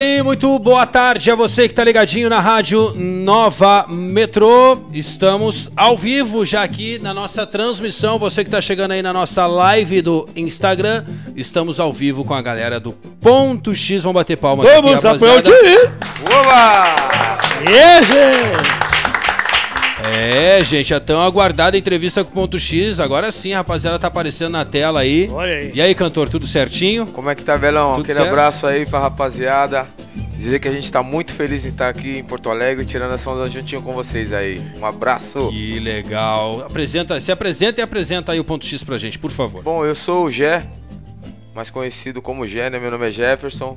E muito boa tarde a você que está ligadinho na rádio Nova Metrô. Estamos ao vivo já aqui na nossa transmissão. Você que está chegando aí na nossa live do Instagram, estamos ao vivo com a galera do Ponto X. Vamos bater palmas Vamos aqui, aplaudir! Oba! É, gente! É, gente, a tão aguardada entrevista com o Ponto X. Agora sim, a rapaziada tá aparecendo na tela aí. Olha aí. E aí, cantor, tudo certinho? Como é que tá, Velão? Tudo Aquele certo? abraço aí pra rapaziada. Dizer que a gente tá muito feliz em estar aqui em Porto Alegre, tirando essa onda juntinho com vocês aí. Um abraço. Que legal. Apresenta, se apresenta e apresenta aí o Ponto X pra gente, por favor. Bom, eu sou o Gé, mais conhecido como Gé, né? Meu nome é Jefferson,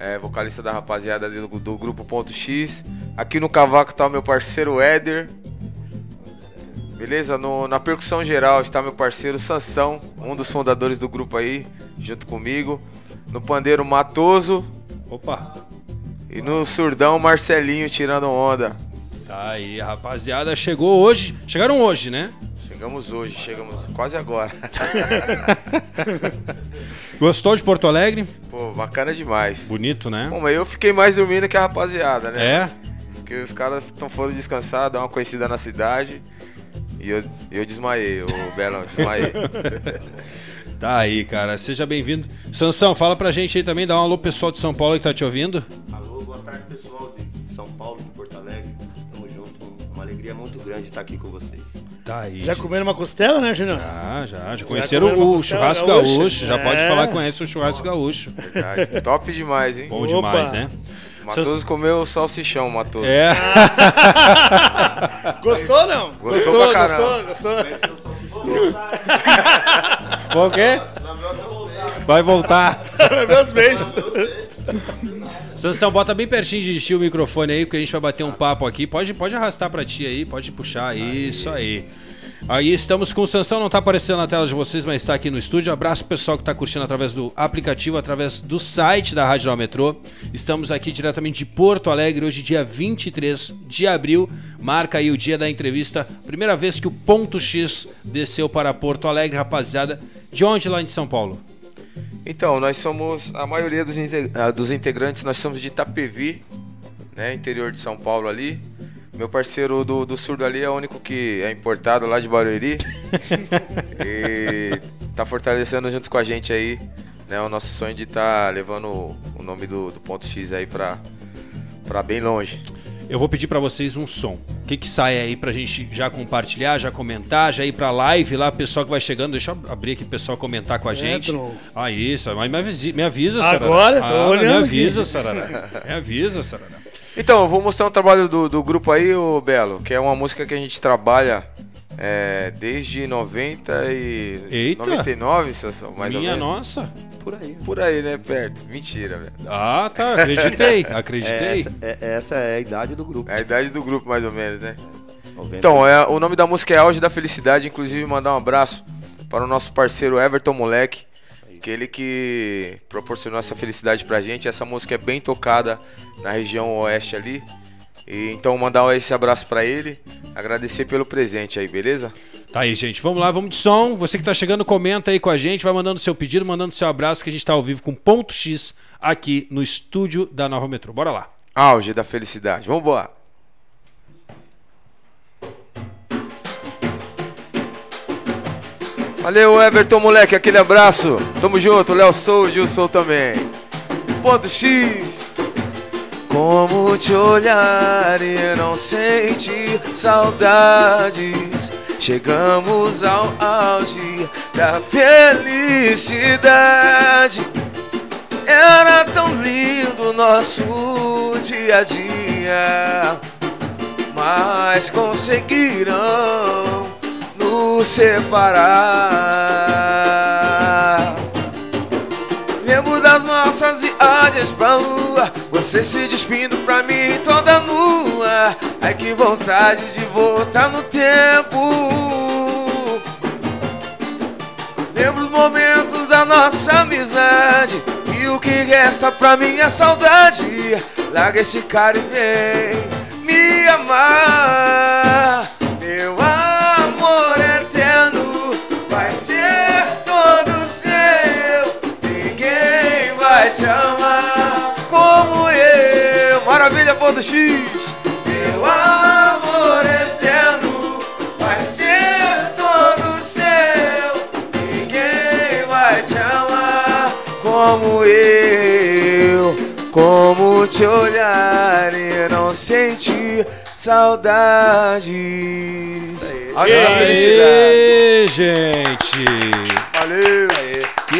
é, vocalista da rapaziada ali do, do grupo Ponto X. Aqui no cavaco tá o meu parceiro Éder. Beleza? No- na percussão geral está meu parceiro Sansão, um dos fundadores do grupo aí, junto comigo. No pandeiro Matoso Opa. e no surdão Marcelinho tirando onda. Tá aí, rapaziada chegou hoje. Chegaram hoje, né? Chegamos hoje, chegamos quase agora. Gostou de Porto Alegre? Pô, bacana demais. Bonito, né? Bom, mas eu fiquei mais dormindo que a rapaziada, né? É? Porque os caras tão foram descansar, dar uma conhecida na cidade. E eu, eu desmaiei, o Belão, desmaiei. Tá aí, cara. Seja bem-vindo. Sansão, fala pra gente aí também, dá um alô pro pessoal de São Paulo que tá te ouvindo. Alô, boa tarde pessoal de São Paulo, de Porto Alegre. Tamo junto. Uma alegria muito grande estar aqui com vocês. Tá aí. Já gente. comeram uma costela, né, Júnior? Já, já. Já conheceram uma o churrasco gaúcha? gaúcho. Já pode É. falar que conhece o churrasco gaúcho. Verdade. Top demais, hein? Bom Opa. demais, né? Matoso comeu salsichão, Matoso. É. Gostou ou não? Gostou gostou, pra gostou, gostou. Qual que é? Vai voltar. Meus beijos. Sansão, bota bem pertinho de ti o microfone aí, porque a gente vai bater um papo aqui. Pode, pode arrastar pra ti aí, pode puxar. Isso aí. Aí estamos com o Sansão, não tá aparecendo na tela de vocês, mas está aqui no estúdio. Abraço pro pessoal que tá curtindo através do aplicativo, através do site da Rádio Nova Metrô. Estamos aqui diretamente de Porto Alegre, hoje dia 23 de abril. Marca aí o dia da entrevista. Primeira vez que o Ponto X desceu para Porto Alegre, rapaziada. De onde lá de São Paulo? Então, nós somos, a maioria dos, ah, dos integrantes, nós somos de Itapevi, né, interior de São Paulo ali. Meu parceiro do, do surdo ali é o único que é importado lá de Barueri. e tá fortalecendo junto com a gente aí, né, o nosso sonho de estar levando o, nome do, do ponto X aí pra, pra bem longe. Eu vou pedir pra vocês um som. O que que sai aí pra gente já compartilhar, já comentar, já ir pra live lá, pessoal que vai chegando. Deixa eu abrir aqui o pessoal comentar com a gente. Pedro. Ah, isso. Mas me avisa, me avisa Sarará. Agora, tô ah, olhando Me aqui. avisa, Sarará. Me avisa, Sarará. Então, eu vou mostrar um trabalho do, do grupo aí, o Belo, que é uma música que a gente trabalha é, desde 90 e Eita. 99, Sansão, mais Minha ou menos. nossa. Por aí. Por aí, né? Perto. Mentira, velho. Ah, tá. Acreditei. Acreditei. Essa é, essa é a idade do grupo. É a idade do grupo, mais ou menos, né? 90. Então, é, o nome da música é Auge da Felicidade. Inclusive, mandar um abraço para o nosso parceiro Everton Moleque, que ele que proporcionou essa felicidade pra gente. Essa música é bem tocada na região oeste ali. E, então, mandar esse abraço pra ele. Agradecer pelo presente aí, beleza? Tá aí, gente. Vamos lá, vamos de som. Você que tá chegando, comenta aí com a gente, vai mandando seu pedido, mandando seu abraço, que a gente tá ao vivo com Ponto X aqui no estúdio da Nova Metrô. Bora lá. Auge da Felicidade. Vambora. Valeu, Everton, moleque, aquele abraço. Tamo junto, Léo Sou, Gil Sou também. Ponto X. Como te olhar e não sentir saudades. Chegamos ao auge da felicidade. Era tão lindo nosso dia a dia, mas conseguiram nos separar. Das nossas viagens pra lua, você se despindo pra mim toda nua. Ai que vontade de voltar no tempo. Lembro os momentos da nossa amizade E o que resta pra mim é saudade Larga esse cara e vem me amar Maravilha.x Meu amor eterno vai ser todo seu. Ninguém vai te amar como eu. Como te olhar e não sentir saudades. Olha a felicidade. Aê, gente! Valeu.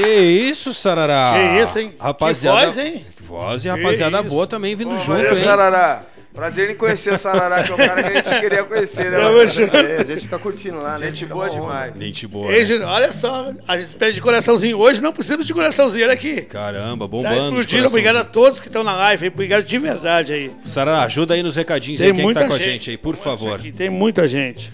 Que isso, Sarará? Que isso, hein? Rapaziada. Que voz, hein? Que voz e rapaziada isso. boa também vindo junto, Valeu, hein? Sarará. Prazer em conhecer o Sarará, que é o cara que a gente queria conhecer, né? É, a gente fica curtindo lá, né? Gente boa demais. Gente boa. Ei, né? Júnior, olha só, a gente pede de coraçãozinho. Hoje não precisa de coraçãozinho, olha aqui. Caramba, bombando. de explodiram, obrigado a todos que estão na live, obrigado de verdade aí. Sarará, ajuda aí nos recadinhos Tem aí, quem que muita tá com a gente. gente aí, por favor. Aqui tem muita gente.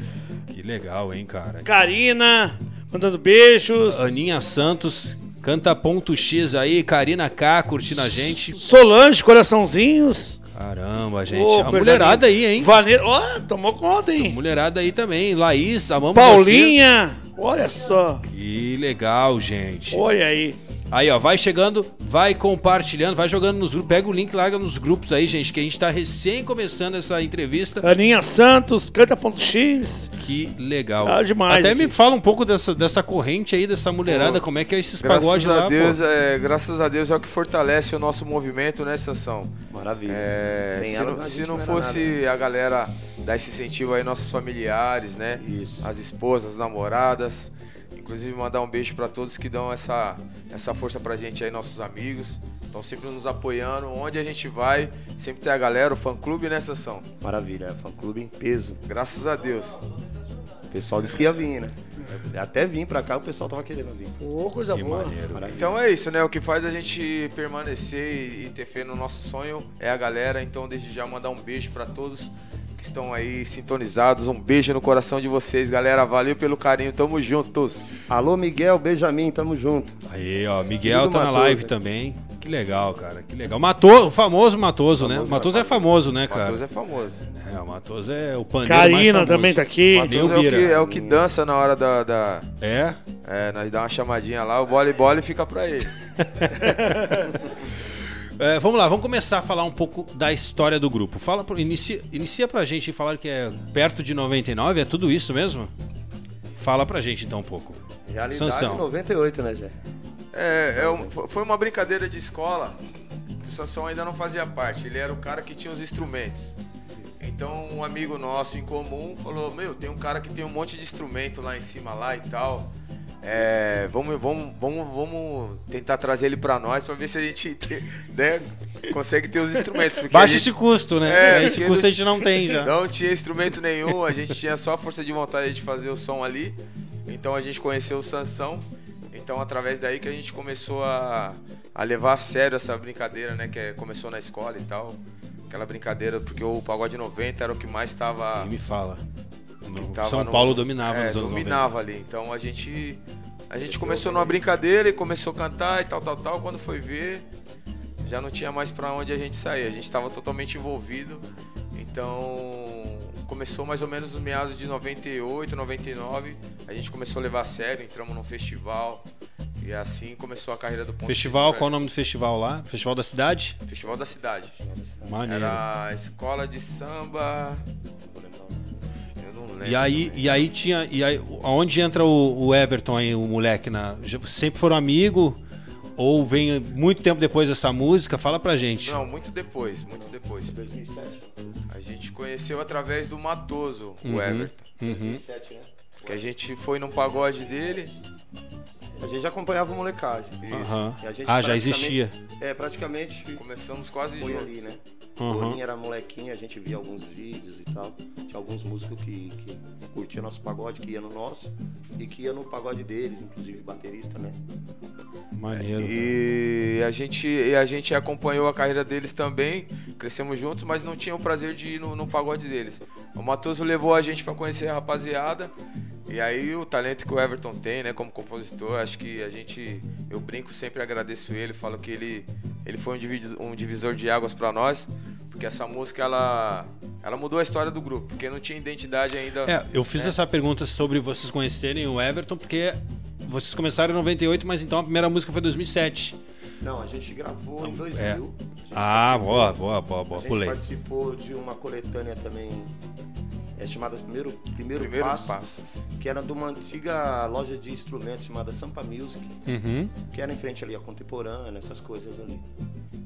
Que legal, hein, cara. Karina, mandando beijos. Aninha Santos, canta ponto X aí, Karina K curtindo a gente. Solange, coraçãozinhos. Caramba, gente. Ô, a mulherada aí, hein? Ó, tomou conta, hein? Mulherada aí também. Laís, amamos Paulinha, olha só. vocês. Que legal, gente. Olha aí. Aí, ó, vai chegando, vai compartilhando, vai jogando nos grupos. Pega o link, larga nos grupos aí, gente, que a gente tá recém começando essa entrevista. Aninha Santos, canta.x. Que legal. Tá demais Até aqui. me fala um pouco dessa, dessa corrente aí, dessa mulherada, Pô, como é que é esses Graças pagodes a lá, Deus, pô. é, graças a Deus é o que fortalece o nosso movimento, né, Sansão? Maravilha. É, Sem se ela, não, a se não fosse a galera dar esse incentivo aí, nossos familiares, né? Isso. As esposas, as namoradas. Inclusive mandar um beijo pra todos que dão essa, essa força pra gente aí, nossos amigos. Estão sempre nos apoiando. Onde a gente vai, sempre tem a galera, o fã clube, né, Sansão? Maravilha, é fã clube em peso. Graças a Deus. O pessoal disse que ia vir, né? Até vim pra cá, o pessoal tava querendo vir. Ô, coisa Que boa. Então é isso, né? O que faz a gente permanecer e, e ter fé no nosso sonho é a galera. Então, desde já, mandar um beijo pra todos que estão aí sintonizados. Um beijo no coração de vocês, galera. Valeu pelo carinho. Tamo juntos. Alô, Miguel, Benjamin, tamo junto. Aí, ó, Miguel tá na Matoso, live né? também. Que legal, cara, que legal. Matoso, o famoso Matoso, né? Famoso Matoso é famoso, né, O Matoso cara? é famoso. É, o Matoso é o paneiro mais Karina famoso. também tá aqui. O Matoso é o, que, é o que dança na hora da. da- É? é, nós dá uma chamadinha lá, o bola e bola e fica pra ele. É, vamos lá, vamos começar a falar um pouco da história do grupo. Fala, pro- inicia, inicia pra gente falar que é perto de 99, é tudo isso mesmo? Fala pra gente então um pouco. Realidade Sansão. 98, né, Zé? É, é um- foi uma brincadeira de escola que o Sansão ainda não fazia parte. Ele era o cara que tinha os instrumentos. Então um amigo nosso em comum falou, meu, tem um cara que tem um monte de instrumento lá em cima lá e tal. É, vamos, vamos, vamos, vamos tentar trazer ele pra nós pra ver se a gente né, consegue ter os instrumentos. Baixa gente- esse custo, né? É, esse custo não a gente não tem já. Não tinha instrumento nenhum, a gente tinha só a força de vontade de fazer o som ali. Então a gente conheceu o Sansão. Então através daí que a gente começou a, a levar a sério essa brincadeira, né? Que é- começou na escola e tal. Aquela brincadeira, porque o pagode 90 era o que mais estava. Me fala. No- São no- Paulo dominava é, nos anos dominava ali. Então a gente a gente começou numa brincadeira e começou a cantar e tal, tal, tal. Quando foi ver, já não tinha mais pra onde a gente sair. A gente estava totalmente envolvido. Então começou mais ou menos nos meados de 98, 99. A gente começou a levar a sério, entramos num festival. E assim começou a carreira do Ponto Festival, qual é o nome do festival lá? Festival da cidade? Festival da cidade. Maneiro. Era a escola de samba. Eu não lembro. E aí, também. e aí tinha. E aí, aonde entra o, o Everton aí, o moleque? Na, sempre foram amigo? Ou vem muito tempo depois dessa música? Fala pra gente. Não, muito depois, muito depois. 2007. A gente conheceu através do Matoso, Uhum. o Everton. Uhum. 2007, né? Que a gente foi num pagode dele. A gente já acompanhava o molecagem. Aham. E a gente Ah, já existia. É, praticamente Começamos quase foi juntos. ali, né? Uhum. O Bolinha era molequinho, a gente via alguns vídeos e tal. Tinha alguns músicos que, que curtiam nosso pagode, que ia no nosso. E que ia no pagode deles, inclusive baterista, né? Maneiro. E a gente, e a gente acompanhou a carreira deles também, crescemos juntos, mas não tinha o prazer de ir no, no pagode deles. O Matoso levou a gente para conhecer a rapaziada, e aí o talento que o Everton tem, né, como compositor, acho que a gente, eu brinco, sempre agradeço ele, falo que ele, ele foi um um divisor de águas para nós, porque essa música ela, ela mudou a história do grupo, porque não tinha identidade ainda. É, eu fiz essa pergunta sobre vocês conhecerem o Everton, porque vocês começaram em 98, mas então a primeira música foi em 2007. Não, a gente gravou em 2000. é. Ah, participou- boa, boa, boa, A boa. gente Pulei. participou de uma coletânea também, é chamada Primeiro, Primeiro Primeiros Passo, passos. que era de uma antiga loja de instrumentos chamada Sampa Music, Uhum. que era em frente ali a Contemporânea, essas coisas ali.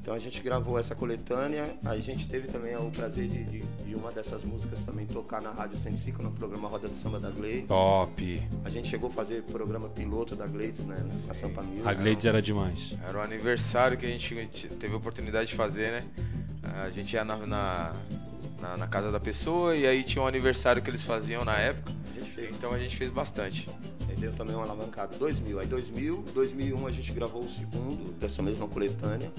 Então a gente gravou essa coletânea, a gente teve também o prazer de, de, de uma dessas músicas também tocar na Rádio 105, no programa Roda de Samba da Gleides. Top. A gente chegou a fazer programa piloto da Gleides, né, na Sampa Music. A Gleides era demais. Era o aniversário que a gente teve a oportunidade de fazer, né? A gente ia na, na, na- na casa da pessoa e aí tinha um aniversário que eles faziam na época. A gente fez. Então a gente fez bastante. Aí deu também uma alavancada. 2000. Aí 2000, 2001 a gente gravou o segundo dessa mesma coletânea.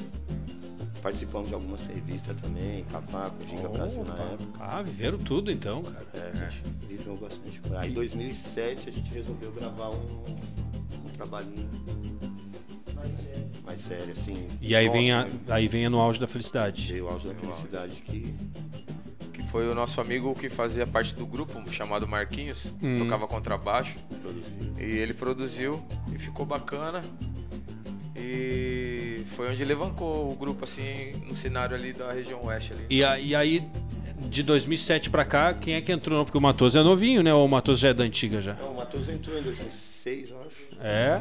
Participamos de algumas revistas também, Cavaco, Giga Brasil na época. Ah, viveram tudo então, cara. É, a gente viveu bastante coisa. Aí em 2007 a gente resolveu gravar um, um trabalhinho mais sério, assim. E aí vem, a, Nossa, aí vem a no auge da felicidade. Veio o auge da felicidade que Que foi o nosso amigo que fazia parte do grupo, chamado Marquinhos, Hum. tocava contrabaixo. produziu. E ele produziu e ficou bacana. E foi onde levantou o grupo, assim, no cenário ali da região oeste ali. E, a- e aí, de 2007 pra cá, quem é que entrou? Porque o Matoso é novinho, né? Ou o Matoso já é da antiga já? Então, o Matheus entrou em 2006, eu acho. É,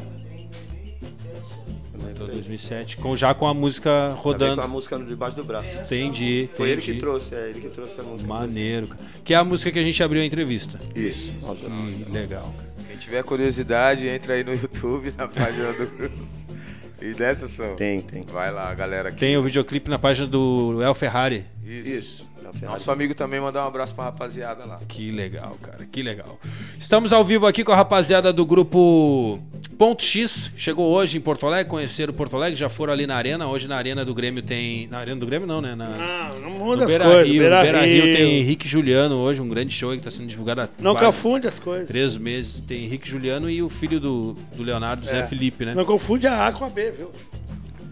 em aí. 2007. Com, já com a música rodando. com a música no debaixo do braço. Entendi, Foi ele entendi. que trouxe, é ele que trouxe a música. Maneiro, cara. Que é a música que a gente abriu a entrevista. Isso. Hum, legal, cara. Quem tiver curiosidade, entra aí no YouTube, na página do grupo. E dessa são. Tem, tem. Vai lá, galera. Aqui. Tem o videoclipe na página do El Ferrari. Isso. Isso. Ferrari. Nosso amigo também mandar um abraço pra rapaziada lá. Que legal, cara, que legal. Estamos ao vivo aqui com a rapaziada do grupo Ponto X. Chegou hoje em Porto Alegre, conheceram Porto Alegre, já foram ali na Arena. Hoje na Arena do Grêmio tem. Na Arena do Grêmio não, né? Na... Não, não No muda as coisas. Rio, Beira Rio Rio. tem Henrique Juliano hoje, um grande show que está sendo divulgado há Não confunde as coisas. três meses. Tem Henrique Juliano e o filho do, do Leonardo, Zé É. Felipe, né? Não confunde a A com a B, viu?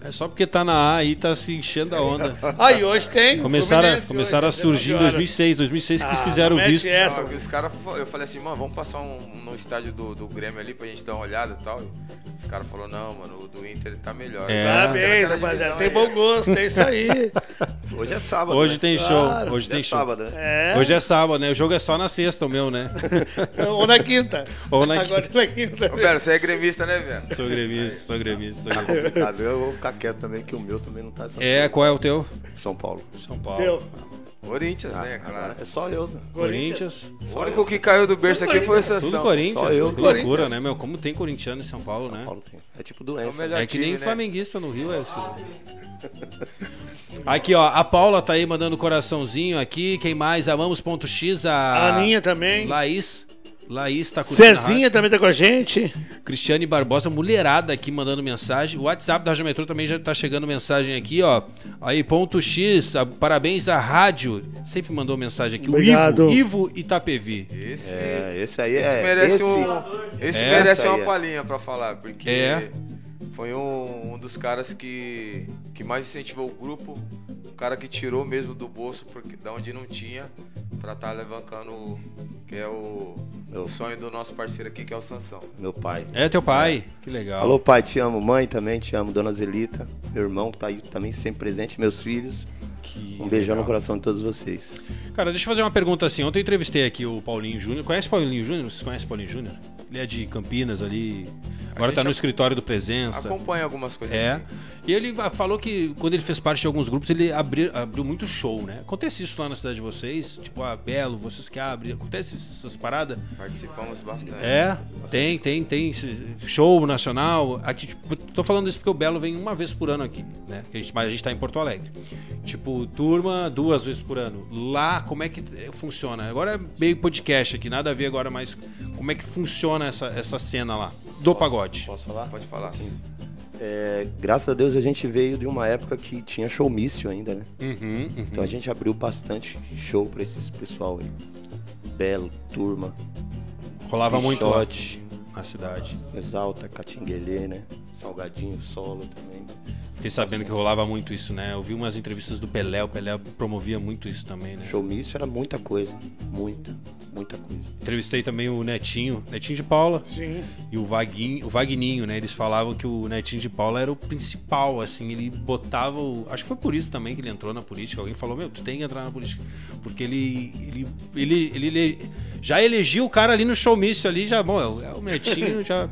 É só porque tá na A aí, tá se enchendo a onda. Ah, e hoje tem. Começaram, a- Fluminense começaram a hoje, surgir em 19 horas. 2006, 2006 que eles Ah, fizeram o mete visto. essa. Não, os caras, eu falei assim, mano, vamos passar um, no estádio do, do Grêmio ali pra gente dar uma olhada e tal. E os caras falaram, não, mano, o do Inter tá melhor. É. Parabéns, rapaziada. Tem aí. bom gosto, é isso aí. Hoje é sábado. Hoje né? tem show, Claro, hoje Hoje tem é show. sábado, né? É. Hoje é sábado, né? O jogo é só na sexta, o meu, né? Ou na quinta. Ou na Agora quinta. na quinta. Ô, Velho, você é gremista, né, velho? Sou gremista, sou gremista, sou gremista. Tá vendo? Eu vou ficar quieto também, que o meu também não tá É, qual é o teu? São Paulo. São Paulo. Deu. Corinthians, Ah, né, claro. agora é só eu, né? Corinthians. O único que caiu do berço aqui foi o Tudo. Corinthians. Só eu. Que loucura, né, meu? Como tem corintiano em São Paulo, né? São Paulo tem. É tipo É doença. o melhor É que nem time, né? flamenguista no Rio, é isso. Aqui, ó, a Paula tá aí mandando coraçãozinho aqui. Quem mais? Amamos.x, a... A Aninha também. Laís. Laís tá curtindo. Cezinha também tá com a gente. Cristiane Barbosa, mulherada aqui mandando mensagem. O WhatsApp da Rádio Metrô também já tá chegando mensagem aqui, ó. Aí, ponto X, a- parabéns à rádio. Sempre mandou mensagem aqui. Obrigado. O Ivo, Ivo Itapevi. Esse, É, esse aí esse é. merece, esse, um, esse É, merece uma é. palhinha pra falar, porque É. foi um, um dos caras que, que mais incentivou o grupo, cara que tirou mesmo do bolso, porque da onde não tinha, pra estar levantando, o- que é o, Meu. o sonho do nosso parceiro aqui, que é o Sansão. Meu pai. É teu pai? Que legal. Alô, pai, te amo. Mãe também, te amo. Dona Zelita, meu irmão que tá aí também sempre presente, meus filhos. Que Um beijão no legal. coração de todos vocês. Cara, deixa eu fazer uma pergunta assim. Ontem eu entrevistei aqui o Paulinho Júnior. Conhece o Paulinho Júnior? Vocês conhecem o Paulinho Júnior? Ele é de Campinas ali. Agora tá no escritório do Presença. Acompanha algumas coisas É. assim. E ele falou que quando ele fez parte de alguns grupos, ele abriu, abriu muito show, né? Acontece isso lá na cidade de vocês? Tipo, ah, Belo, vocês que abrem. Acontece essas paradas? Participamos bastante. É, tem, tem, tem. Show nacional. Aqui, tipo, tô falando isso porque o Belo vem uma vez por ano aqui, né? A gente, mas a gente tá em Porto Alegre. Tipo, turma duas vezes por ano. Lá, como é que funciona? Agora é meio podcast aqui, nada a ver agora, mas como é que funciona essa, essa cena lá? Do pagode. Posso falar? Pode falar. É, graças a Deus a gente veio de uma época que tinha showmício ainda, né? Uhum, uhum. Então a gente abriu bastante show pra esses pessoal aí. Belo, Turma, Rolava muito lá Pichote, na cidade. Exalta, Catinguelê, né? Salgadinho, Solo também. Fiquei sabendo que rolava muito isso, né? Eu vi umas entrevistas do Pelé, o Pelé promovia muito isso também, né? Showmício era muita coisa, muita. muita coisa. Entrevistei também o Netinho, Netinho de Paula. Sim. E o Vaguinho, o Vagninho, né? Eles falavam que o Netinho de Paula era o principal, assim, ele botava o. Acho que foi por isso também que ele entrou na política. Alguém falou, meu, tu tem que entrar na política. Porque ele. ele, ele, ele, ele já elegiu o cara ali no showmício ali, já, bom, é o Netinho, já.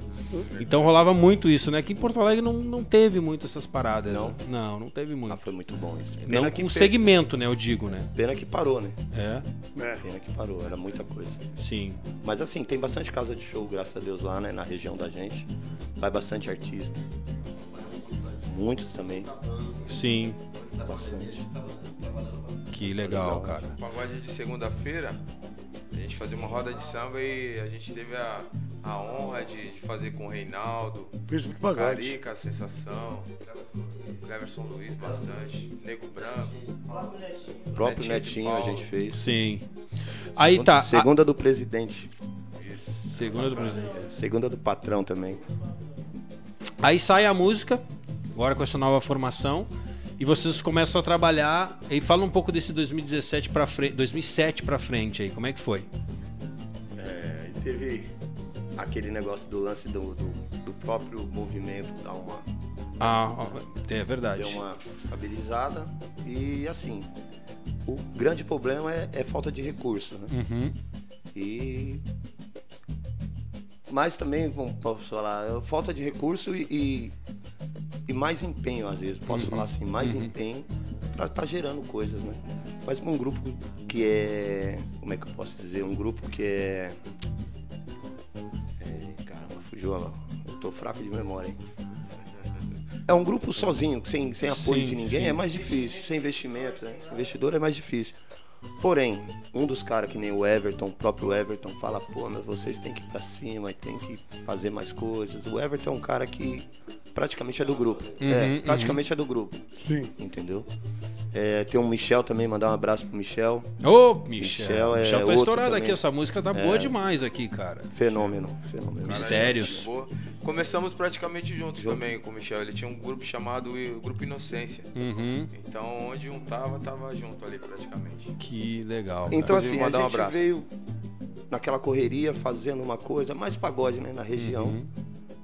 Então rolava muito isso, né? Que em Porto Alegre não, não teve muito essas paradas. Não? né? Não, não teve muito. Ah, foi muito bom isso. não Pena com que, o segmento, né? Eu digo, né? pena que parou, né? É, É. Pena que parou, era muita coisa. sim. Mas assim, tem bastante casa de show, graças a Deus, lá, né? Na região da gente. Vai bastante artista. Muitos também. Sim. Bastante. Que legal, cara. Pagode de segunda-feira, a gente fazia uma roda de samba e a gente teve a, a honra de, de fazer com o Reinaldo, muito pagode. Carica, a Sensação, Cleverson Luiz bastante, Nego Branco. O próprio Netinho a gente fez. Sim. Aí tá. a- Segunda do presidente. Segunda do presidente. Segunda do patrão também. Aí sai a música, agora com essa nova formação, e vocês começam a trabalhar. E fala um pouco desse 2017 para frente, 2007 para frente aí, como é que foi? É, teve aquele negócio do lance do, do, do próprio movimento dar uma, Ah, é verdade. deu uma estabilizada. E assim, o grande problema é, é falta de recurso, né? Uhum. E. Mas também, como posso falar, é falta de recurso e, e, e mais empenho, às vezes, posso falar assim, mais empenho para estar gerando coisas, né? Mas um grupo que é. Como é que eu posso dizer? Um grupo que é. é caramba, fugiu. Eu tô fraco de memória, hein? É um grupo sozinho, sem, sem apoio Sim, de ninguém, sim. é mais difícil. Sem investimento, né? Investidor é mais difícil. Porém, um dos caras que nem o Everton, o próprio Everton, fala, pô, mas vocês têm que ir pra cima, tem que fazer mais coisas. O Everton é um cara que praticamente é do grupo. é, praticamente é do grupo. Sim. Entendeu? É, tem o Michel também, mandar um abraço pro Michel. Ô, Michel. Michel é Michel tá estourado também. aqui, essa música tá boa demais aqui, cara. Fenômeno, fenômeno. Cara, Mistérios. Começamos praticamente juntos também com o Michel. Ele tinha um grupo chamado o Grupo Inocência. Uhum. Então, onde um tava, tava junto ali praticamente. Que legal. cara. Então assim, a mandar um gente abraço. veio naquela correria fazendo uma coisa, mais pagode, né, na região. Uhum.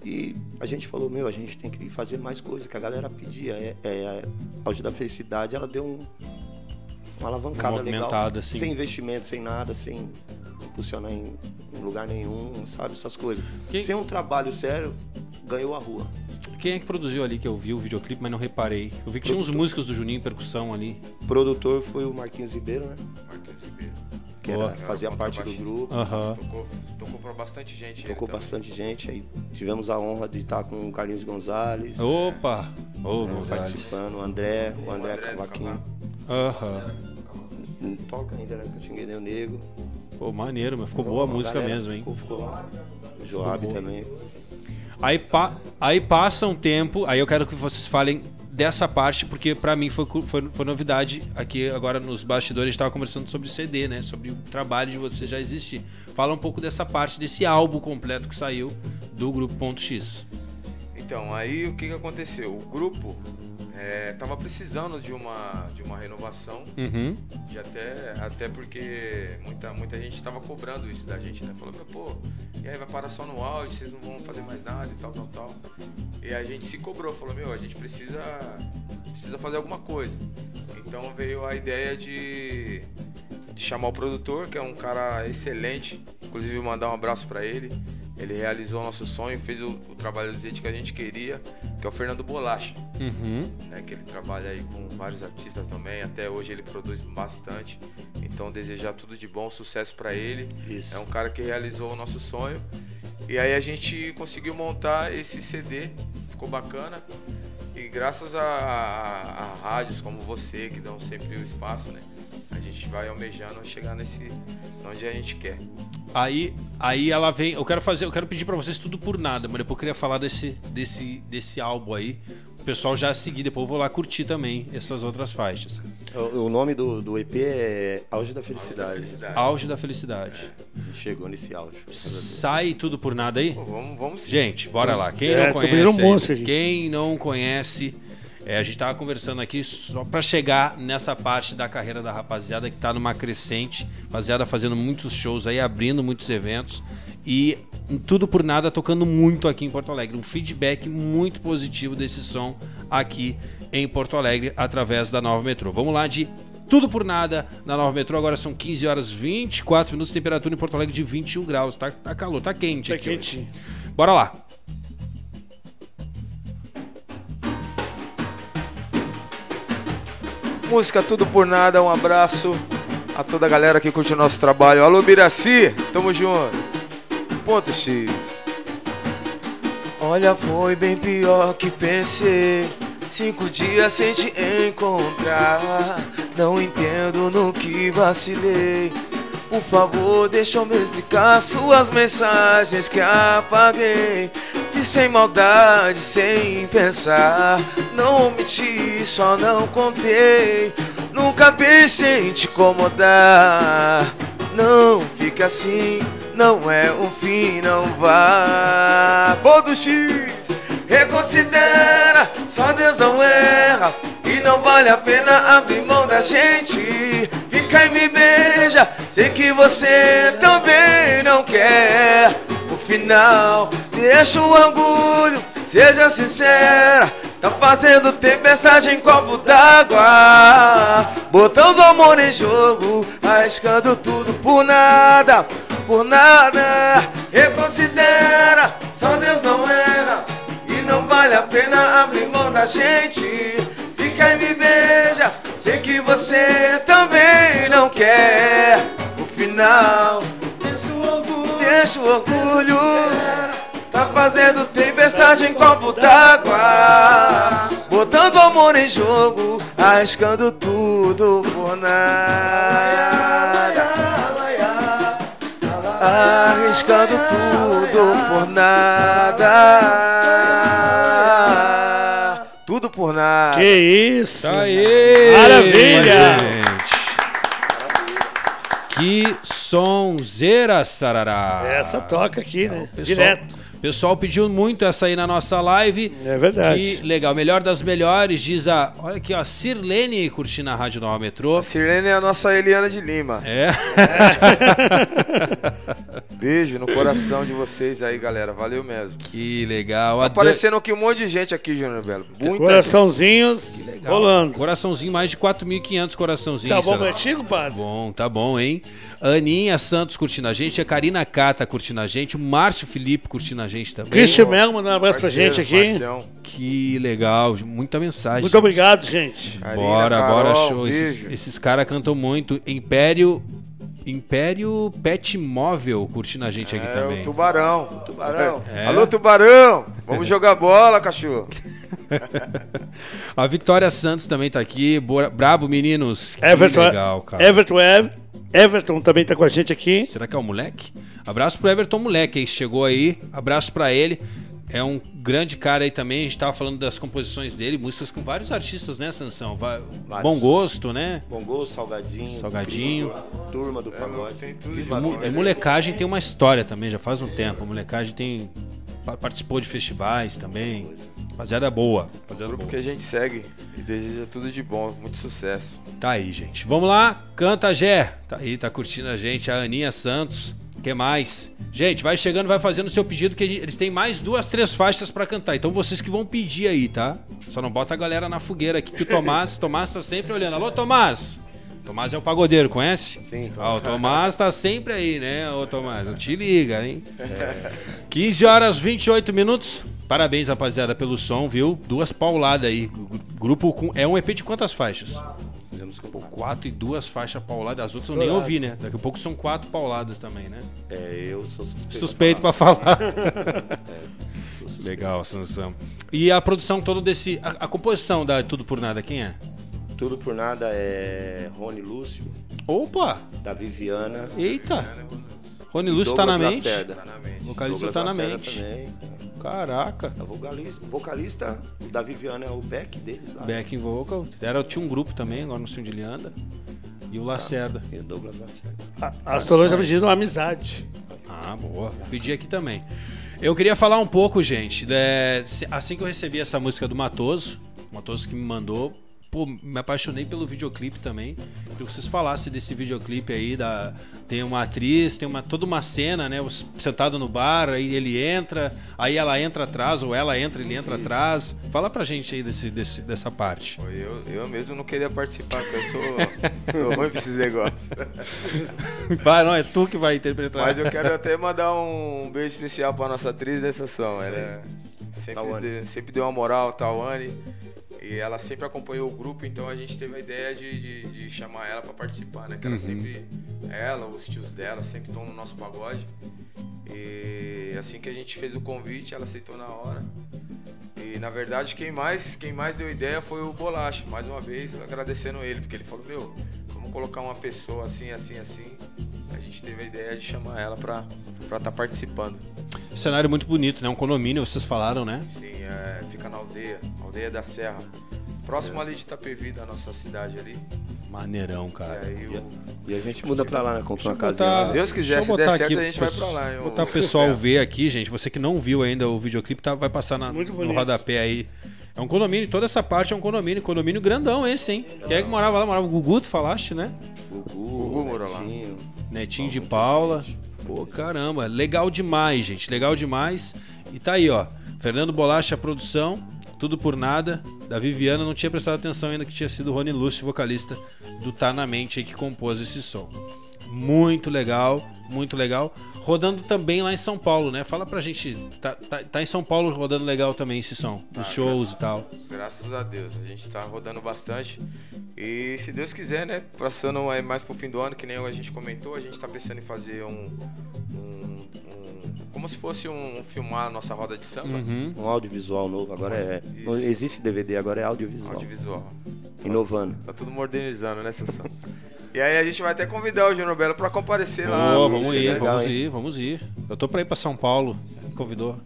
E a gente falou, meu, a gente tem que fazer mais coisa, que a galera pedia. É, é, a Auge da Felicidade, ela deu um, uma alavancada legal. assim. Sem investimento, sem nada, sem impulsionar em, em lugar nenhum, sabe? Essas coisas. Quem- Sem um trabalho sério, ganhou a rua. Quem é que produziu ali que eu vi o videoclipe, mas não reparei? Eu vi que tinha uns músicos do Juninho em percussão ali. O produtor foi o Marquinhos Ribeiro, né? Marquinhos Ribeiro. Que Boa. era, fazia Era parte do grupo. Aham. Tocou, tocou pra bastante gente. Tocou também. bastante gente, aí tivemos a honra de estar com o Carlinhos Gonzalez, Opa! Ô, né, Gonzalez. participando, o André, o André, André do Cavaquinho. Aham. Não Toca ainda, né? Que eu xinguei o Nego. Pô, maneiro, mas ficou boa a música galera mesmo, hein? Ficou, ficou. O Joab boa. também. Aí, pa- aí passa um tempo, aí eu quero que vocês falem dessa parte, porque pra mim foi, foi, foi novidade. Aqui agora nos bastidores a gente tava conversando sobre CD, né? Sobre o trabalho de vocês já existir. Fala um pouco dessa parte, desse álbum completo que saiu do Grupo Ponto X. Então, aí o que, que aconteceu? O grupo é, tava precisando de uma, de uma renovação. Uhum. E até, até porque muita, muita gente estava cobrando isso da gente, né? Falou, meu, pô, e aí vai parar só no áudio, vocês não vão fazer mais nada e tal, tal, tal. E a gente se cobrou, falou, meu, a gente precisa, precisa fazer alguma coisa. Então veio a ideia de, de chamar o produtor, que é um cara excelente, inclusive mandar um abraço para ele. Ele realizou o nosso sonho, fez o, o trabalho do jeito que a gente queria, que é o Fernando Bolacha Uhum. né, que ele trabalha aí com vários artistas também. Até hoje ele produz bastante. Então desejar tudo de bom, sucesso para ele. Isso. É um cara que realizou o nosso sonho. E aí a gente conseguiu montar esse CD, ficou bacana. E graças a, a- a rádios como você, que dão sempre o espaço, né? A gente vai almejando chegar nesse onde a gente quer. Aí, aí ela vem. Eu quero fazer, eu quero pedir pra vocês tudo por nada, mas depois eu queria falar desse, desse, desse álbum aí. O pessoal já seguir, depois eu vou lá curtir também essas outras faixas. O, o nome do, do EP é Auge da Felicidade. Felicidade. Auge da Felicidade. Gente chegou nesse auge. Sai tudo por nada aí? Pô, vamos, vamos sim. Gente, bora lá. Quem É, não conhece, aí, quem não conhece É, a gente tava conversando aqui só para chegar nessa parte da carreira da rapaziada que tá numa crescente, rapaziada fazendo muitos shows aí, abrindo muitos eventos e tudo por nada tocando muito aqui em Porto Alegre. Um feedback muito positivo desse som aqui em Porto Alegre através da Nova Metrô. Vamos lá de tudo por nada na Nova Metrô. Agora são 15 horas 24 minutos, temperatura em Porto Alegre de 21 graus. Tá, tá calor, tá quente Tá aqui. hoje. quentinho. Bora lá. Música Tudo por Nada, um abraço a toda a galera que curte o nosso trabalho. Alô, Biraci, tamo junto. Ponto X. Olha, foi bem pior que pensei. Cinco dias sem te encontrar. Não entendo no que vacilei. Por favor, deixa eu me explicar suas mensagens que apaguei. Sem maldade, sem pensar. Não omiti, só não contei. Nunca pensei em te incomodar. Não fica assim, não é um fim, não vá. Pô do X, reconsidera, só Deus não erra. E não vale a pena abrir mão da gente. Fica e me beija, sei que você também não quer. Final, deixa o orgulho, seja sincera. Tá fazendo tempestade em copo d'água. Botando amor em jogo, arriscando tudo por nada, por nada. Reconsidera, só Deus não erra. E não vale a pena abrir mão da gente. Fica e me beija, sei que você também não quer. O final, orgulho, deixa o orgulho. Tá fazendo tempestade em copo d'água Botando amor em jogo Arriscando tudo por nada Arriscando tudo por nada Tudo por nada Que isso. Tá aí! Maravilha! gente. Que sonzeira, sarará! Essa toca aqui, né? Pessoal, Direto. Pessoal pediu muito essa aí na nossa live. É verdade. Que legal, melhor das melhores, diz a. Olha aqui, ó, Sirlene curtindo a Rádio Nova Metrô. Sirlene é a nossa Eliana de Lima É. Beijo no coração de vocês aí, galera. Valeu mesmo. que legal. Tá A aparecendo aqui um monte de gente aqui, Júnior Belo. Muita Coraçãozinhos Dan- rolando. Coraçãozinho, mais de 4.500 coraçãozinhos. Tá bom contigo, padre? Bom, tá bom, hein? Aninha Santos curtindo a gente, a Karina Cata curtindo a gente, o Márcio Felipe curtindo a gente também. Christian Melo mandando um abraço pra parceiro, gente aqui. Que legal, muita mensagem. Muito obrigado, gente. Karina, Bora, Carol, bora, show. Esses, beijo. esses caras cantam muito. Império. Império Pet Móvel curtindo a gente aqui É também. o tubarão. Tubarão. É. Alô, tubarão! Vamos jogar bola, cachorro. A Vitória Santos também tá aqui. Boa- Brabo, meninos. Que Everton, legal, cara. Everton, Ev- Everton também tá com a gente aqui. Será que é o moleque? Abraço pro Everton Moleque aí, chegou aí. Abraço pra ele. É um grande cara aí também. A gente tava falando das composições dele, músicas com vários artistas, né, Sansão? Va- Bom gosto, né? Bom gosto, salgadinho. Salgadinho. Turma, turma do pagode. tem tudo E de E e molecagem tem uma história também, já faz um tempo. A molecagem tem. pa- Participou de festivais também. Rapaziada boa. Rapaziada Grupo boa. que a gente segue e deseja tudo de bom, muito sucesso. Tá aí, gente. Vamos lá. Canta, Gé. Tá aí, tá curtindo a gente. A Aninha Santos. que mais? Gente, vai chegando, vai fazendo o seu pedido, que eles têm mais duas, três faixas pra cantar. Então vocês que vão pedir aí, tá? Só não bota a galera na fogueira aqui, que o Tomás, Tomás tá sempre olhando. Alô, Tomás! Tomás é o pagodeiro, conhece? Sim. Ah, o Tomás tá sempre aí, né, ô Tomás? Te liga, hein? 15 horas 28 minutos. Parabéns, rapaziada, pelo som, viu? Duas pauladas aí. Gru- Grupo com. É um EP de quantas faixas? Fizemos quatro e duas faixas pauladas. As outras eu nem ouvi, né? Daqui a pouco são quatro pauladas também, né? É, eu sou suspeito. Suspeito pra falar. Legal, Sansão. E a produção toda desse. A, a composição da Tudo por Nada, quem é? Tudo por nada é Rony Lúcio, Opa! da Viviana. Eita! Rony Lúcio tá na mente. Lacerda. Vocalista Douglas tá na Lacerda mente. Também. Caraca. A vocalista, o vocalista da Viviana é o Beck deles lá. Backing vocal. Era, tinha um grupo também, agora não sei onde ele anda. E o Lacerda. E o Douglas Lacerda. A, a Solange tá pedindo uma amizade. Ah, boa. Vou pedir aqui também. Eu queria falar um pouco, gente, de- assim que eu recebi essa música do Matoso, O Matoso que me mandou. Pô, me apaixonei pelo videoclipe também. Queria que vocês falassem desse videoclipe aí. Da... Tem uma atriz, tem uma, toda uma cena, né? Sentado no bar, aí ele entra, aí ela entra atrás, ou ela entra, ele entra atrás. Fala pra gente aí desse, desse, dessa parte. Eu, eu mesmo não queria participar, porque eu sou, sou ruim pra esses negócios. Vai, não, é tu que vai interpretar. Mas eu quero até mandar um beijo especial pra nossa atriz dessa ação. Ela sempre, Tawane. de- sempre deu uma moral, Tawane. E ela sempre acompanhou o grupo, então a gente teve a ideia de, de, de chamar ela pra participar, né? Que ela sempre. Ela, os tios dela, sempre estão no nosso pagode. E assim que a gente fez o convite, ela aceitou na hora. E na verdade quem mais, quem mais deu ideia foi o Bolacha, mais uma vez agradecendo ele, porque ele falou, meu, vamos colocar uma pessoa assim, assim, assim. Gente teve a ideia de chamar ela pra estar tá participando. Cenário muito bonito, né? Um condomínio, vocês falaram, né? Sim, é, fica na aldeia, aldeia da Serra. Próximo ali de Itapevi, da nossa cidade ali. Maneirão, E cara. aí o, E a gente muda pra lá, né? Compra uma eu botar- lá. Deus quiser, deixa eu se der botar certo, aqui a gente vai pra lá, hein, Botar o pessoal É. ver aqui, gente. Você que não viu ainda o videoclipe, tá, vai passar na, no rodapé aí. É um condomínio, toda essa parte é um condomínio. Condomínio grandão esse, hein? Quem é que morava lá? Morava o Gugu, tu falaste, né? Gugu, Gugu morou lá. Netinho. Netinho de Paula. Pô, caramba, legal demais, gente. Legal demais. E tá aí, ó. Fernando Bolacha, produção. Tudo por nada. Da Viviana, não tinha prestado atenção ainda que tinha sido o Rony Lúcio, vocalista do Tá Na Mente aí, que compôs esse som. Muito legal, muito legal. Rodando também lá em São Paulo, né? Fala pra gente. Tá, tá, tá em São Paulo rodando legal também esse som. Os shows e tal. Graças a Deus, a gente tá rodando bastante. E se Deus quiser, né? Passando aí mais pro fim do ano, que nem a gente comentou, a gente tá pensando em fazer um- como se fosse um filmar a nossa roda de samba. Uhum. Um audiovisual novo. Agora é. Isso. Não existe DVD, agora é audiovisual. Audiovisual. Inovando. Tá tudo modernizando, né, Sansão? e aí a gente vai até convidar o Júnior Belo pra comparecer lá. Boa, no- vamos é ir, legal, vamos hein? ir, vamos ir. Eu tô pra ir pra São Paulo, me convidou.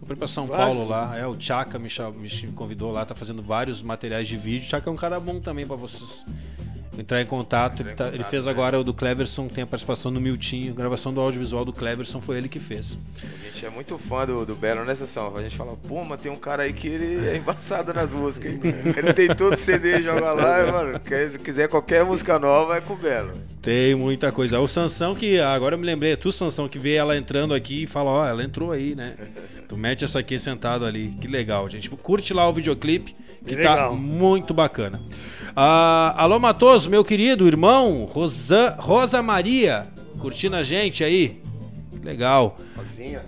Tô pra ir pra São Vai, Paulo sim. lá. É, o Chaka me, me convidou lá, tá fazendo vários materiais de vídeo. O Chaka é um cara bom também pra vocês entrar em contato. Entrar Ele, em tá- ele contato, fez né? agora o do Cleverson, tem a participação do Miltinho. A gravação do audiovisual do Cleverson foi ele que fez. A gente é muito fã do, do Belo, né, Sansão? A gente fala, pô, mas tem um cara aí que ele é embaçado nas músicas. Ele tem todo CD, joga lá, mano. quer- Se quiser qualquer música nova, é com o Belo. Tem muita coisa. O Sansão, que agora eu me lembrei, é tu, Sansão, que vê ela entrando aqui e fala: Ó, ela entrou aí, né? Tu mete essa aqui sentado ali. Que legal, gente. Curte lá o videoclipe, que Que tá legal. muito bacana. Ah, alô, Matoso, meu querido irmão, Rosa, Rosa Maria, curtindo a gente aí. Legal. Casinha.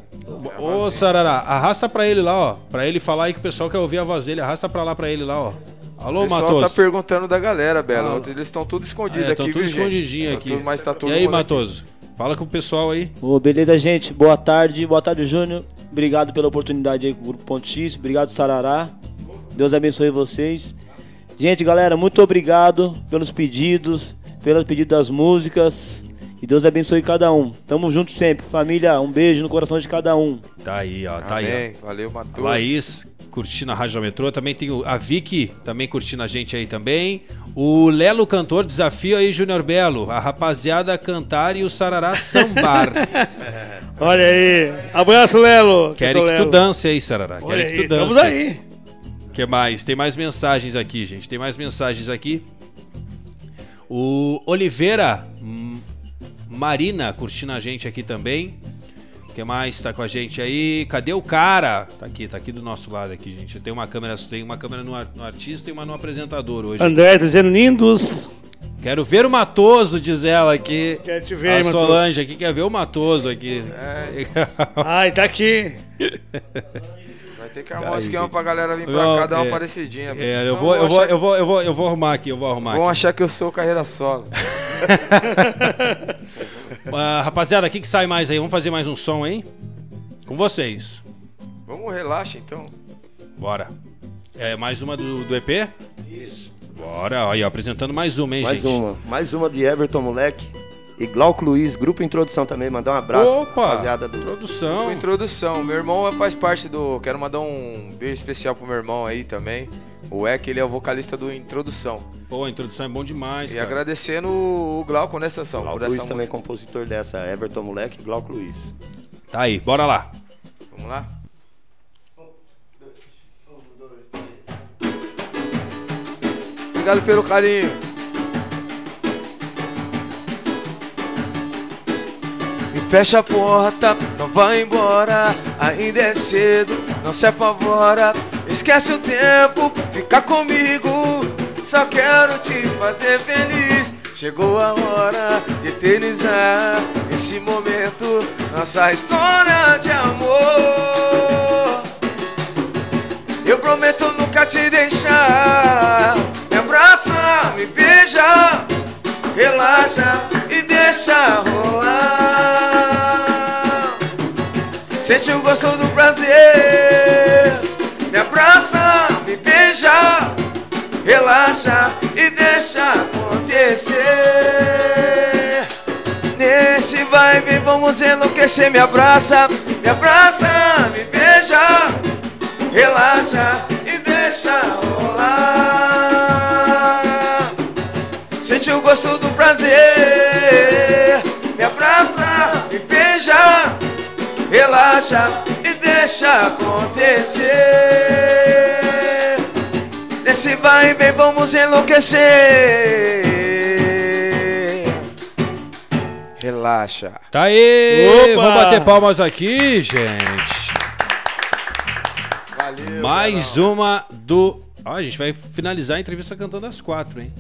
Ô, Sarará, arrasta pra ele lá, ó. Pra ele falar aí que o pessoal quer ouvir a voz dele. Arrasta pra lá pra ele lá, ó. Alô, O pessoal Matoso. tá perguntando da galera, Belo. Ah. Eles estão tudo escondidos É, aqui, tudo viu, gente? escondidinho Tá aqui. tudo- mas tá todo e aí, aqui. Matoso? Fala com o pessoal aí. Ô, beleza, gente? Boa tarde, boa tarde, Júnior. Obrigado pela oportunidade aí com o Grupo Ponto X. Obrigado, Sarará. Deus abençoe vocês. Gente, galera, muito obrigado pelos pedidos, pelo pedido das músicas. E Deus abençoe cada um. Tamo junto sempre. Família, um beijo no coração de cada um. Tá aí, ó. Tá aí, ó. Amém. Valeu, Matheus. Laís curtindo a Rádio Metrô. Também tem o- a Vicky também curtindo a gente aí também. O Lelo Cantor desafio aí, Júnior Belo. A rapaziada a cantar e o Sarará sambar. Olha aí. Abraço, Lelo. Querem que tu Lelo. dance aí, Sarará. Querem que tu dance. estamos aí. Que mais? Tem mais mensagens aqui, gente. Tem mais mensagens aqui. O Oliveira hum, Marina curtindo a gente aqui também. Que mais tá com a gente aí? Cadê o cara? Tá aqui, tá aqui do nosso lado aqui, gente. Tem uma câmera, tem uma câmera no, no artista e uma no apresentador hoje. André dizendo lindos. Quero ver o Matoso, diz ela aqui. Quero te ver a aí, Matoso. Solange aqui quer ver o Matoso aqui. Ai, tá aqui. Vai ter que arrumar um esquema gente. pra galera vir pra Não, cá dar uma é, parecidinha. porque É, eu vou, eu vou, achar- eu vou, eu vou, eu vou arrumar aqui, eu vou arrumar Vão aqui. achar que eu sou carreira solo. Ah, rapaziada, o que, que sai mais aí? Vamos fazer mais um som, hein? Com vocês. Vamos relaxa então. Bora. É mais uma do, do EP? Isso. Bora, aí, ó, apresentando mais uma, hein, Mais gente? uma. Mais uma de Everton Moleque. E Glauco Luiz, grupo Introdução também. Mandar um abraço Opa! rapaziada do. Produção. Uma introdução. Meu irmão faz parte do. Quero mandar um beijo especial pro meu irmão aí também. O Eck, ele é o vocalista do Introdução. Pô, a introdução é bom demais, E cara. agradecendo o Glauco nessa ação, Glauco por essa Luiz também música. compositor dessa. Everton Moleque e Glauco Luiz. Tá aí, bora lá. Vamos lá? Obrigado pelo carinho. Fecha a porta, não vai embora. Ainda é cedo, não se apavora. Esquece o tempo, fica comigo. Só quero te fazer feliz. Chegou a hora de eternizar esse momento, nossa história de amor. Eu prometo nunca te deixar. Me abraça, me beija, relaxa e deixa rolar. Sente o gosto do prazer. Me abraça, me beija, relaxa e deixa acontecer. Nesse vai vir, vamos enlouquecer. Me abraça, me abraça, me beija, relaxa e deixa rolar. Sente o gosto do prazer. Me abraça, me beija, relaxa e deixa acontecer. Nesse vai e vem, vamos enlouquecer. Relaxa. Tá aí! Opa! Vamos bater palmas aqui, gente. Valeu. Mais uma do. Ó, a gente vai finalizar a entrevista cantando às quatro, hein?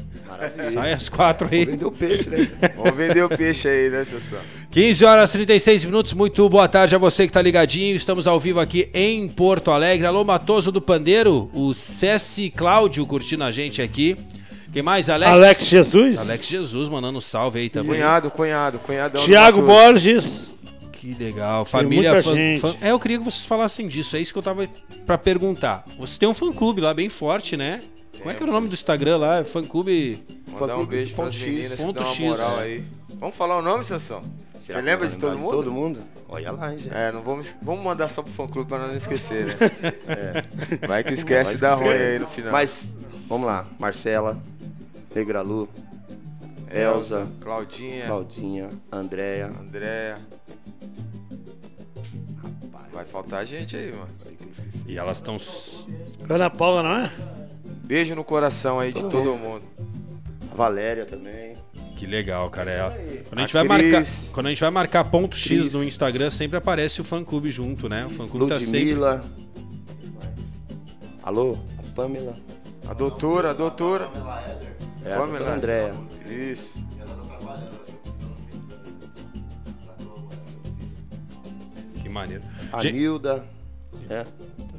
Sai às quatro aí. Vendeu peixe, né? Vamos vender o peixe aí, né, Sassão? 15 horas 36 minutos, muito boa tarde a você que tá ligadinho. Estamos ao vivo aqui em Porto Alegre. Alô, Matoso do Pandeiro, o Cessi Cláudio curtindo a gente aqui. Quem mais? Alex? Alex Jesus. Alex Jesus mandando um salve aí também. Cunhado, cunhado, cunhadão. Matoso. Borges. Que legal. Família muita fã, gente. fã- É, eu queria que vocês falassem disso. É isso que eu tava pra perguntar. Vocês têm um fã clube lá bem forte, né? Como é que era o nome do Instagram lá? Fã clube. Mandar um beijo X, meninas que dão uma X. moral aí. Vamos falar o nome, Sansão? Você lembra de todo mundo? Todo mundo? Olha lá, hein, gente. É, não vamos, vamos mandar só pro fã clube pra não esquecer, né? Vai que esquece da esquecer. ruim aí no final. Mas, vamos lá. Marcela, Negralu, Elza, Claudinha, Claudinha, Andréia. Andréia. Vai faltar gente aí, mano. E elas estão. Ana Paula, não é? Beijo no coração aí de todo mundo. A Valéria também. Que legal, cara. É- Quando a gente A vai marcar, quando a gente vai marcar ponto X Cris. no Instagram, sempre aparece o fã clube junto, né? O fã clube tá sempre. Ludmilla. Alô? A Pamela. A doutora, a doutora. É a Pamela. Andréia. Isso. Que maneiro. A Nilda. É.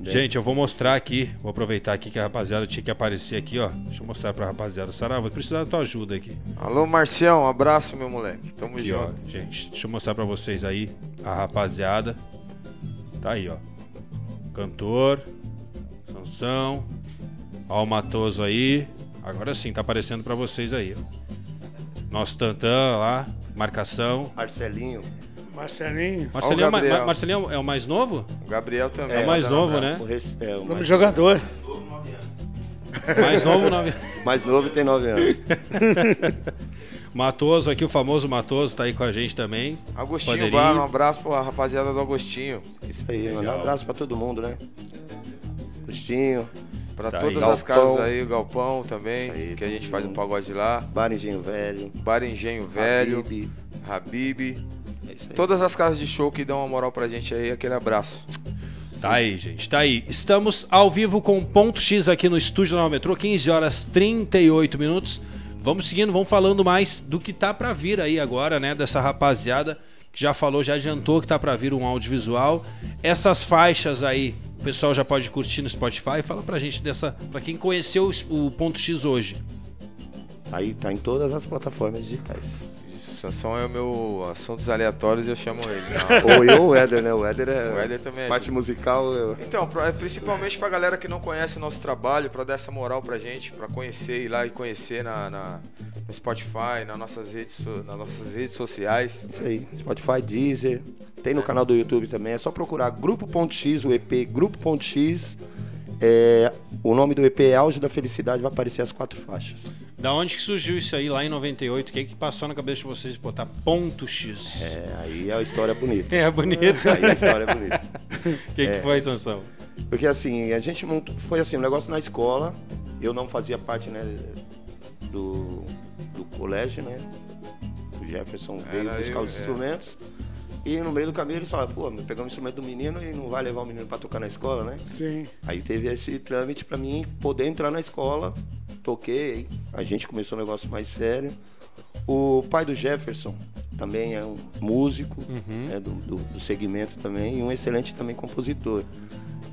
Gente, eu vou mostrar aqui, vou aproveitar aqui que a rapaziada tinha que aparecer aqui, ó. Deixa eu mostrar pra rapaziada. Sarah, vou precisar da tua ajuda aqui. Alô, Marcião, um abraço, meu moleque. Tamo Aqui, ó, junto. gente. Deixa eu mostrar pra vocês aí a rapaziada. Tá aí, ó. Cantor, Sansão, ó o Matoso aí. Agora sim, tá aparecendo pra vocês aí, ó. Nosso Tantan lá, marcação. Marcelinho. Marcelinho. Marcelinho, é o Gabriel. Ma- Marcelinho é o mais novo? O Gabriel também. É o mais um novo, abraço. né? O res- é, o Nome mais, jogador. Mais novo, nove. mais novo tem 9 anos. Matoso aqui, o famoso Matoso, tá aí com a gente também. Agostinho Bandeirinha. Bar, um abraço pra rapaziada do Agostinho. Isso aí, mandar um abraço pra todo mundo, né? Agostinho, Pra Tá todas aí. as Galpão. casas aí, o Galpão também, Aí, que a gente faz um pagode lá. Bar Engenho Velho, Bar Engenho Velho, Habib. Habib. É isso aí. Todas as casas de show que dão uma moral pra gente aí, aquele abraço. Tá aí, gente, tá aí. Estamos ao vivo com Ponto X aqui no estúdio da Nova Metrô, 15 horas 38 minutos. Vamos seguindo, vamos falando mais do que tá pra vir aí agora, né? Dessa rapaziada que já falou, já adiantou que tá pra vir um audiovisual. Essas faixas aí, o pessoal já pode curtir no Spotify. Fala pra gente dessa, pra quem conheceu o Ponto X hoje. Aí tá em todas as plataformas digitais. Sansão é o meu assuntos aleatórios e eu chamo ele. Ou eu ou o Éder, né? O Éder é. O Éder também é Parte gente. musical. Eu... Então, pra- principalmente pra galera que não conhece o nosso trabalho, pra dar essa moral pra gente, pra conhecer, ir lá e conhecer na, na- no Spotify, nas nossas, redes, nas nossas redes sociais. Isso aí. Spotify, Deezer. Tem no canal do YouTube também. É só procurar Grupo.x, o EP Grupo.x. É, o nome do EP é Auge da Felicidade, vai aparecer as quatro faixas. Da onde que surgiu isso aí lá em 98? O que que passou na cabeça de vocês de botar ponto X? É, aí a história é bonita. É bonito. Aí a história é bonita. O que, que foi, Sansão? Porque assim, a gente montou, foi assim, um negócio na escola, eu não fazia parte, né, do, do colégio, né? O Jefferson veio Era buscar eu, os é. E no meio do caminho eles falaram, pô, pegamos o instrumento do menino e não vai levar o menino pra tocar na escola, né? Sim. Aí teve esse trâmite pra mim poder entrar na escola, toquei, a gente começou um negócio mais sério. O pai do Jefferson também é um músico né, do, do, do segmento também e um excelente também compositor.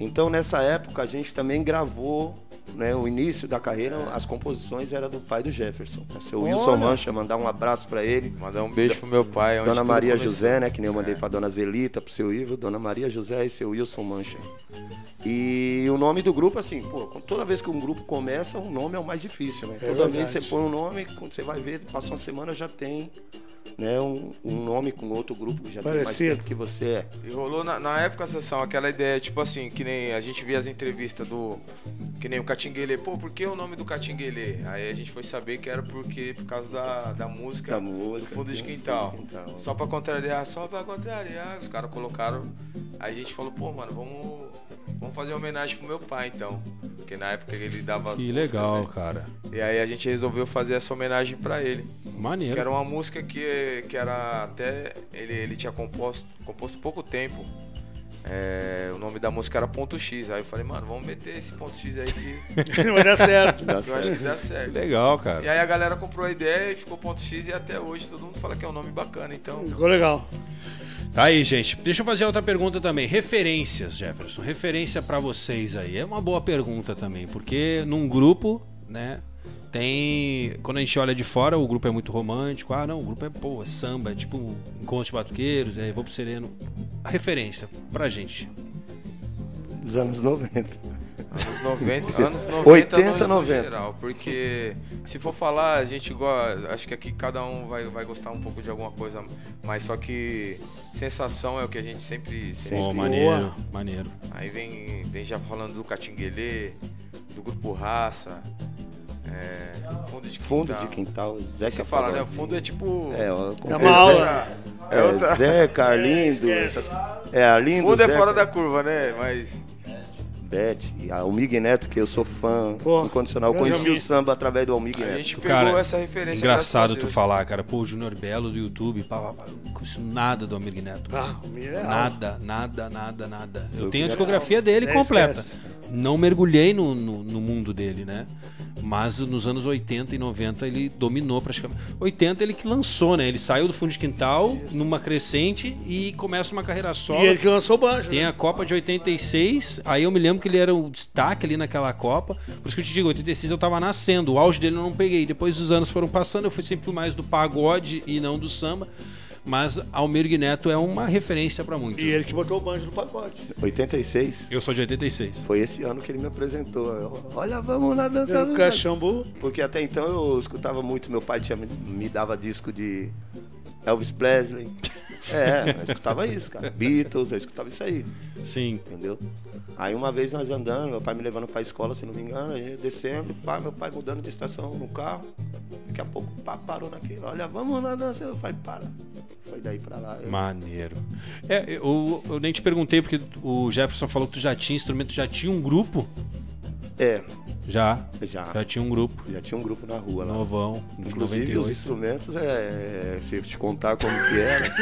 Então nessa época a gente também gravou né, o início da carreira, as composições eram do pai do Jefferson. né, Seu Wilson Olha. Mancha, mandar um abraço pra ele. Mandar um beijo pro meu pai. onde Dona Maria. José, né? Que nem eu mandei pra Dona Zelita, pro seu Ivo, Dona Maria José e seu Wilson Mancha. E o nome do grupo, assim, pô, toda vez que um grupo começa, o nome é o mais difícil, né? É toda vez verdade. você põe um nome, quando você vai ver, passa uma semana já tem né, um, um nome com outro grupo que já tem mais Parecido. tempo que você é. E rolou na, na época, Sansão, aquela ideia, tipo assim, que nem a gente via as entrevistas do. Que nem o Catinguele. Pô, por que o nome do Catinguele? Aí a gente foi saber que era porque, por causa da, da música. Da música, do fundo de sim, quintal. fundo de quintal. Só pra contrariar, só pra contrariar. Os caras colocaram. Aí a gente falou, pô, mano, vamos. Vamos fazer uma homenagem pro meu pai, então. Porque na época ele dava as Que músicas, legal, né? cara. E aí a gente resolveu fazer essa homenagem pra ele. Que Maneiro. era uma música que, que era até. Ele, ele tinha composto, composto pouco tempo. É, o nome da música era Ponto X. Aí eu falei, mano, vamos meter esse ponto X aí que, Vai dar certo. Dá que eu acho certo. que dá certo. Legal, E cara. aí a galera comprou a ideia e ficou ponto X e até hoje todo mundo fala que é um nome bacana. Então, Ficou legal. Tá aí, gente. Deixa eu fazer outra pergunta também. Referências, Jefferson. Referência pra vocês aí. É uma boa pergunta também, porque num grupo, né, tem. Quando a gente olha de fora, o grupo é muito romântico. Ah, não, o grupo é, pô, é samba, é tipo encontro de batuqueiros, é vou pro sereno. A referência pra gente. Dos anos 90. Anos 90, anos 90 80, no, no 90. geral. Porque se for falar, a gente gosta. Acho que aqui cada um vai, vai gostar um pouco de alguma coisa. Mas só que sensação é o que a gente sempre. sempre Pô, maneiro, maneiro. Aí vem, vem já falando do Catinguelê, do Grupo Raça, é, Fundo de Quintal. Fundo de quintal, Zeca Você fala, né? O fundo é tipo. É, É uma aula. outra- É, É outra. Zé, Carlindo, é Arlindo, Fundo é Zé, fora da curva, né? Mas. Beth, a Almig Neto, que eu sou fã Pô, incondicional. Conheci o samba através do Almig A Neto. gente pegou Cara, essa referência. engraçado a tu falar, cara. Pô, o Junior Belo do YouTube, pá, pá, pá, não conheço nada do Amigo Neto. Ah, é. Nada, nada, nada, nada. Eu Eu tenho a discografia dele É, completa. esquece. Não mergulhei no, no, no mundo dele, né? Mas nos anos 80 e 90 ele dominou praticamente. 80 ele que lançou, né? Ele saiu do fundo de quintal numa crescente e começa uma carreira solo. E ele que lançou o banjo. Tem né? a Copa de 86, aí eu me lembro que ele era o destaque ali naquela Copa. Por isso que eu te digo, 86 eu tava nascendo, o auge dele eu não peguei. Depois os anos foram passando, eu fui, sempre mais do pagode e não do samba. Mas Almir Neto é uma referência pra muitos. E ele que botou o banjo no pacote. 86, Eu sou de 86. foi esse ano que ele me apresentou. Eu, Olha, vamos lá dançar. O Caxambu. Porque até então eu escutava muito, meu pai tinha, me dava disco de Elvis Presley. É, eu escutava isso, cara. Beatles, eu escutava isso aí, Sim. entendeu? Aí uma vez nós andando, meu pai me levando pra escola, se não me engano, a gente descendo, pá, meu pai mudando de estação no carro. Daqui a pouco pá, parou naquele. Olha, vamos lá dançar. Eu falei, para. Foi daí pra lá. Eu- Maneiro. É, eu, eu nem te perguntei, porque o Jefferson falou que tu já tinha instrumento, já tinha um grupo? É, Já. já. Já tinha um grupo. Já tinha um grupo na rua lá. Novão. Inclusive os 98. instrumentos, é, se eu te contar como que era.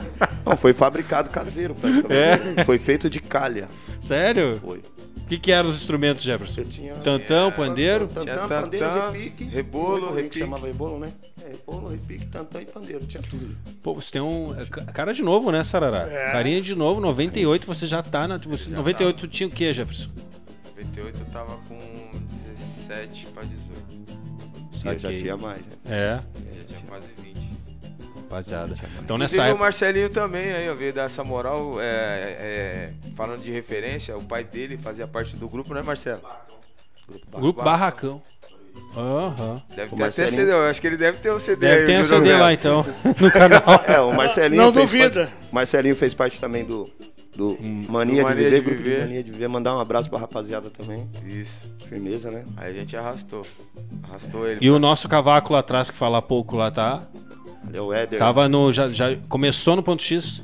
Não, foi fabricado caseiro praticamente. Foi feito de calha. Sério? Foi. O que, que eram os instrumentos, Jefferson? Eu tinha. Tantão, pandeiro? Tantã, Tinha pandeiro, tantã, repique. rebolo, Como é que repique. chamava rebolo, né? É, rebolo, repique, tantã e pandeiro. Tinha tudo. Pô, você tem um. é, ca- Cara de novo, né, Sarará? É. Carinha de novo, 98 você já tá na. Você, 98 tu tinha o quê, Jefferson? 98 eu tava com 17 pra 18. Aí já Saquei. tinha mais, né? É, Já tinha quase 20. rapaziada. Então nessa o época. Marcelinho também aí, ó, veio dar essa moral, é, é, falando de referência, o pai dele fazia parte do grupo, né, Marcelo? Grupo Barracão. Aham. Deve O ter até Marcelinho- CD, eu acho que ele deve ter um CD Deve aí, ter o um CD lá então, no canal. É, o Marcelinho. Não fez duvida. Parte, Marcelinho fez parte também do. Do. Mania, Do Mania de Viver, de grupo de. Mania de Viver. Mandar um abraço pra rapaziada também. Isso. Firmeza, né? Aí a gente arrastou. Arrastou ele. E o nosso cavaco lá atrás, que fala pouco lá, tá? Valeu, Éder. Tava no. Já, já começou no ponto X?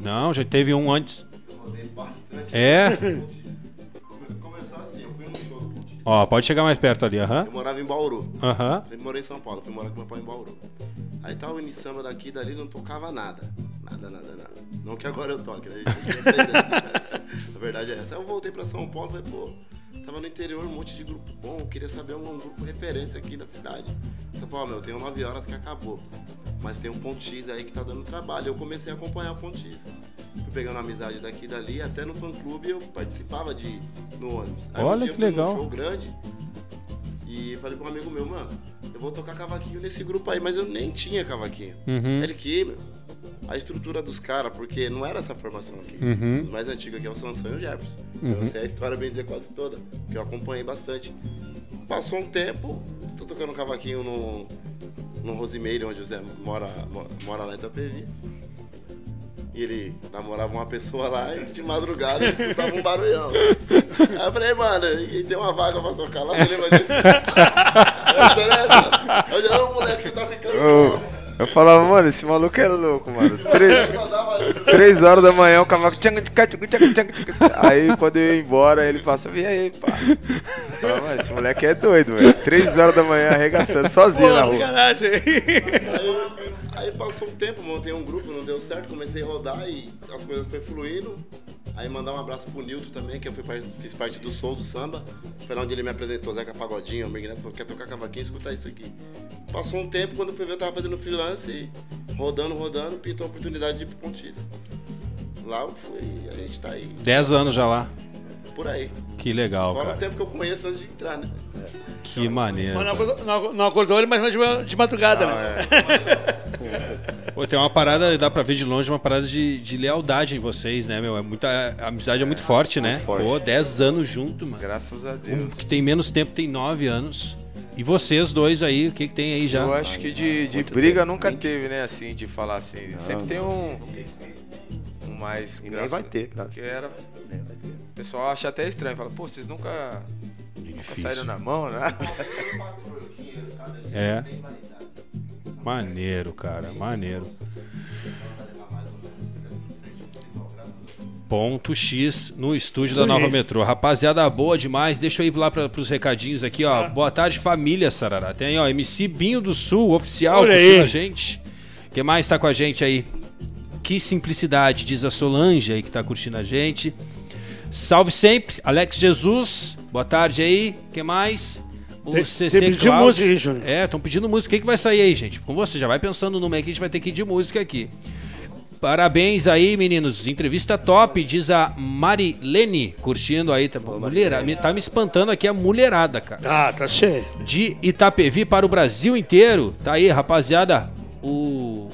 Não, já teve um antes. É? Eu show do Ponte Ó, pode chegar mais perto ali, aham. Eu morava em Bauru. Aham. Sempre morei em São Paulo, fui morar com meu pai em Bauru. Aí tava o samba daqui e dali não tocava nada. Nada, nada, nada. Não que agora eu toque, né? A verdade é essa. Aí eu voltei pra São Paulo e falei, pô, tava no interior, um monte de grupo bom, eu queria saber um, um grupo referência aqui da cidade. Você falou, ó, meu, tem 9 horas que acabou. Mas tem um ponto X aí que tá dando trabalho. Eu comecei a acompanhar o ponto X. Fui pegando amizade daqui e dali, até no fã clube eu participava de no ônibus. Aí um Olha dia que legal. show grande e falei pra um amigo meu, mano, eu vou tocar cavaquinho nesse grupo aí, mas eu nem tinha cavaquinho. Uhum. Ele que, meu, a estrutura dos caras, porque não era essa formação aqui. Uhum. Os mais antigos aqui é o Sansão e o Jefferson. Eu sei a história, bem dizer, quase toda, que eu acompanhei bastante. Passou um tempo, tô tocando cavaquinho no, no Rosimeire, onde o Zé mora, mo- mora lá em Itapevi. E ele namorava uma pessoa lá e de madrugada ele escutava um barulhão. Aí eu falei, mano, e tem uma vaga pra tocar lá, você lembra disso? Eu. Eu já, ô moleque, você tá ficando. Eu, eu falava, mano, esse maluco é louco, mano. Três, três horas da manhã, o cavaco. Aí quando eu ia embora, ele passava, e aí, pá. Eu falava, mano, esse moleque é doido, velho. Três horas da manhã arregaçando, sozinho na Pô, rua. sacanagem. Aí, aí passou um tempo, montei um grupo, não deu certo, comecei a rodar e as coisas foi fluindo. Aí mandar um abraço pro Nilton também, que eu fui fiz parte do Soul do Samba. Foi lá onde ele me apresentou, Zeca Pagodinho, o Miguel falou, quer tocar cavaquinho, escuta isso aqui. Passou um tempo, quando eu fui ver, eu tava fazendo freelance e rodando, rodando, pintou a oportunidade de ir pro Ponto X. Lá eu fui, a gente tá aí, 10 anos já lá. por aí. Que legal, Fora o cara. tempo que eu conheço antes de entrar, né? Que maneiro. Mas cara. não, acordou ele, mas mais de ma- de madrugada, né? Pô, tem uma parada, dá pra ver de longe, uma parada de, de lealdade em vocês, né, meu? É muita, a amizade é muito forte, né? forte. Pô, 10 anos junto, mano. Graças a Um Deus. que tem menos tempo tem 9 anos. E vocês dois aí, o que, que tem aí já? Eu acho que de, de Muito briga tempo. nunca teve, né, assim, de falar assim. Sempre tem um. Um mais. E nem graças- vai ter, cara. Que era. Nem. O pessoal acha até estranho. Fala, pô, vocês nunca. Nunca saíram na mão, né? É. Maneiro, cara, maneiro. Ponto X no estúdio da Isso aí. Nova Metrô. Rapaziada boa demais. Deixa eu ir lá para pros recadinhos aqui, ó. Boa tarde, família Sarará. Tem, ó, MC Binho do Sul, oficial, curtindo aí. a gente. Quem mais tá com a gente aí? Que simplicidade, diz a Solange aí que tá curtindo a gente. Salve sempre, Alex Jesus. Boa tarde aí. Quem mais? O Tem- CC tem pedido música aí, Júnior. É, estão pedindo música. O que, que vai sair aí, gente? Com você, já vai pensando no meio que a gente vai ter que ir de música aqui. Parabéns aí, meninos. Entrevista top, diz a Marilene, curtindo aí. Tá, mulherada, me- tá me espantando aqui a mulherada, cara. Ah, tá cheio. De Itapevi para o Brasil inteiro. Tá aí, rapaziada. O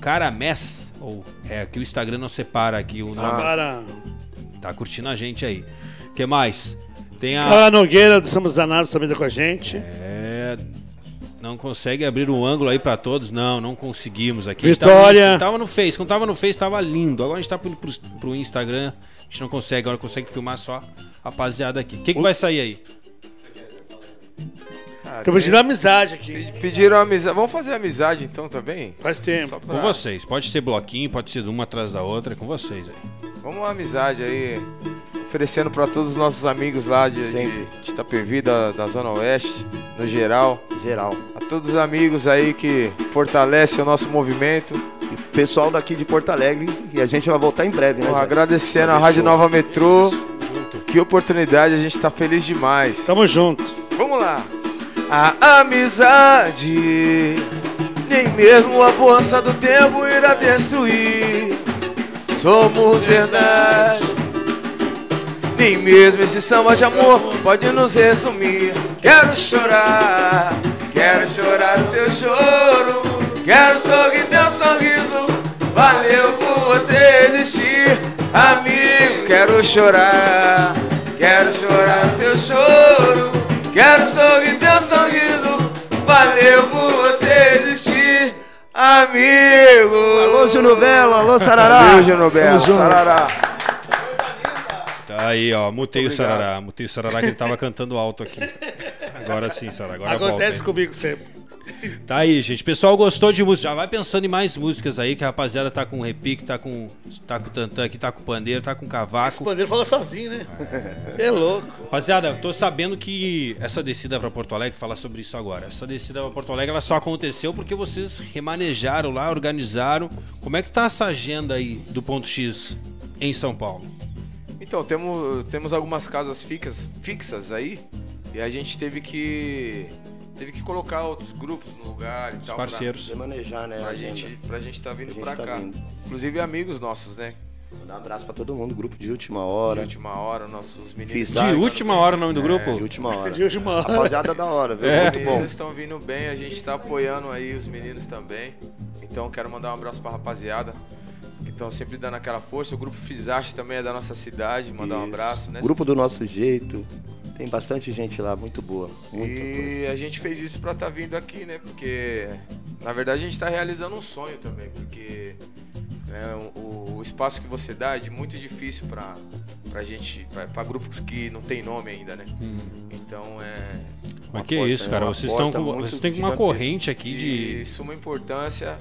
Caramés, ou é que o Instagram não separa aqui o nome. Para. Tá curtindo a gente aí. que mais? Tem a Carla Nogueira do Somos Danados também tá com a gente. É. Não consegue abrir um ângulo aí pra todos? Não, não conseguimos aqui. Vitória. A gente Tava, no Face. Quando tava no Face, tava lindo. Agora a gente tá pro, pro, pro Instagram. A gente não consegue, agora consegue filmar só a rapaziada aqui. O que, que vai sair aí? Ah, Tô pedindo amizade aqui. Pediram amizade. Vamos fazer amizade então também? Faz tempo. Só Com pra- vocês. Pode ser bloquinho, pode ser uma atrás da outra. É com vocês aí. Vamos uma amizade aí. Oferecendo pra todos os nossos amigos lá de, de, Sempre. de Itapevi, da, da Zona Oeste, no geral. Geral. A todos os amigos aí que fortalecem o nosso movimento. E pessoal daqui de Porto Alegre. E a gente vai voltar em breve, né? Zé? agradecendo a. Rádio Nova Metrô. Que oportunidade, a gente tá feliz demais. Tamo junto. Vamos lá. A amizade, nem mesmo a força do tempo irá destruir. Somos verdade, nem mesmo esse samba de amor pode nos resumir. Quero chorar, quero chorar o teu choro, quero sorrir teu sorriso. Valeu por você existir, amigo. Quero chorar, quero chorar o teu choro. Quero sorrir teu sorriso, valeu por você existir, amigo. Alô, Juno Belo, alô, Sarará. Valeu, Juno Belo, Tamo junto. sarará. Aí, ó. Mutei o Sarará. Mutei o Sarará que ele tava cantando alto aqui. Agora sim, Sarará. Agora volta Acontece aí. comigo sempre. Tá aí, gente. Pessoal gostou de música. Já vai pensando em mais músicas aí, que a rapaziada tá com repique, tá com, tá com tantã aqui, tá com pandeiro, tá com Esse cavaco. pandeiro fala sozinho, né? É louco. Rapaziada, tô sabendo que essa descida pra Porto Alegre, falar sobre isso agora. Essa descida pra Porto Alegre, ela só aconteceu porque vocês remanejaram lá, organizaram. Como é que tá essa agenda aí do ponto X em São Paulo? Então, temos, temos algumas casas fixas, fixas aí e a gente teve que teve que colocar outros grupos no lugar e Os tal. parceiros. Pra manejar, né? Pra, a agenda. gente, pra gente tá vindo gente pra tá cá. vindo. Inclusive amigos nossos, né? Mandar um abraço pra todo mundo, grupo de última De hora. última hora, nossos meninos. Fiz De última hora o nome do grupo? De última hora. De última hora. Rapaziada da hora, viu? É. Muito bom. meninos estão vindo bem, a gente tá apoiando aí os meninos também. Então quero mandar um abraço pra rapaziada. Que estão sempre dando aquela força. O grupo Fizaste também é da nossa cidade. Mandar um Isso. abraço, né? Grupo do nosso jeito. Tem bastante gente lá, muito boa. Muito boa. E a gente fez isso pra estar vindo aqui, né? Porque na verdade a gente tá realizando um sonho também, porque né, o, o espaço que você dá é de muito difícil pra, pra gente, pra, pra grupos que não tem nome ainda, né? Então é Mas que porta, isso, é cara. uma Vocês estão com, vocês têm uma corrente aqui de de. suma importância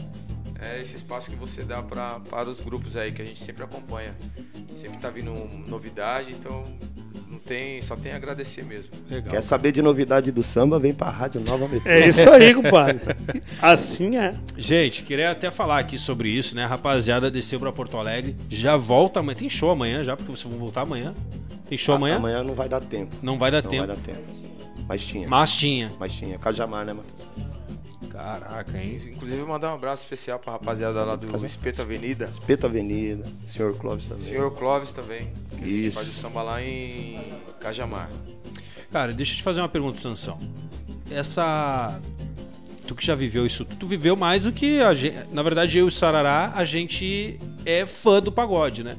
é esse espaço que você dá pra, para os grupos aí que a gente sempre acompanha. Sempre tá vindo novidade, então não tem, só tem a agradecer mesmo. Legal. Quer saber de novidade do samba? Vem pra Rádio Nova Metrópole. É isso aí, compadre. Assim é. Gente, queria até falar aqui sobre isso, né? A rapaziada desceu pra Porto Alegre. Já volta amanhã. Tem show amanhã já, porque vocês vão voltar amanhã. Tem show amanhã? Amanhã não vai dar tempo. Não vai dar Não tempo. vai dar tempo. Mas tinha. Mas tinha. Mas tinha. Cajamar, né, mano? Caraca, hein? Inclusive mandar um abraço especial pra rapaziada lá do Espeto Avenida. Peta Avenida, Senhor Clóvis também. Senhor Clóvis também. que Isso. Faz o samba lá em Cajamar. Cara, deixa eu te fazer uma pergunta, Sansão. Essa. Tu que já viveu isso, tu viveu mais do que a gente. Na verdade, eu e o Sarará, a gente é fã do pagode, né?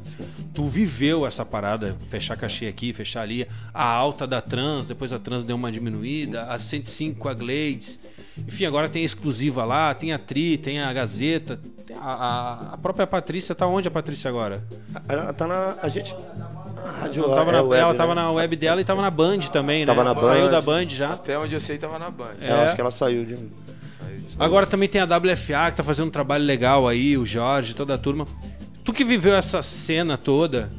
Tu viveu essa parada, fechar cachê aqui, fechar ali, a alta da trans, depois a trans deu uma diminuída, a 105 com a Glades. Enfim, agora tem a exclusiva lá, tem a Tri, tem a Gazeta, tem a, a- a própria Patrícia tá onde a Patrícia agora? Ela tá na. A gente. Rádio Ela tava, é na, web, ela né? tava na web dela e tava na Band também, né? Tava na Saiu Band. da Band já. Até onde eu sei tava na Band. É, eu acho que ela saiu de. Agora também tem a WFA que tá fazendo um trabalho legal aí, o Jorge, toda a turma. Tu que viveu essa cena toda,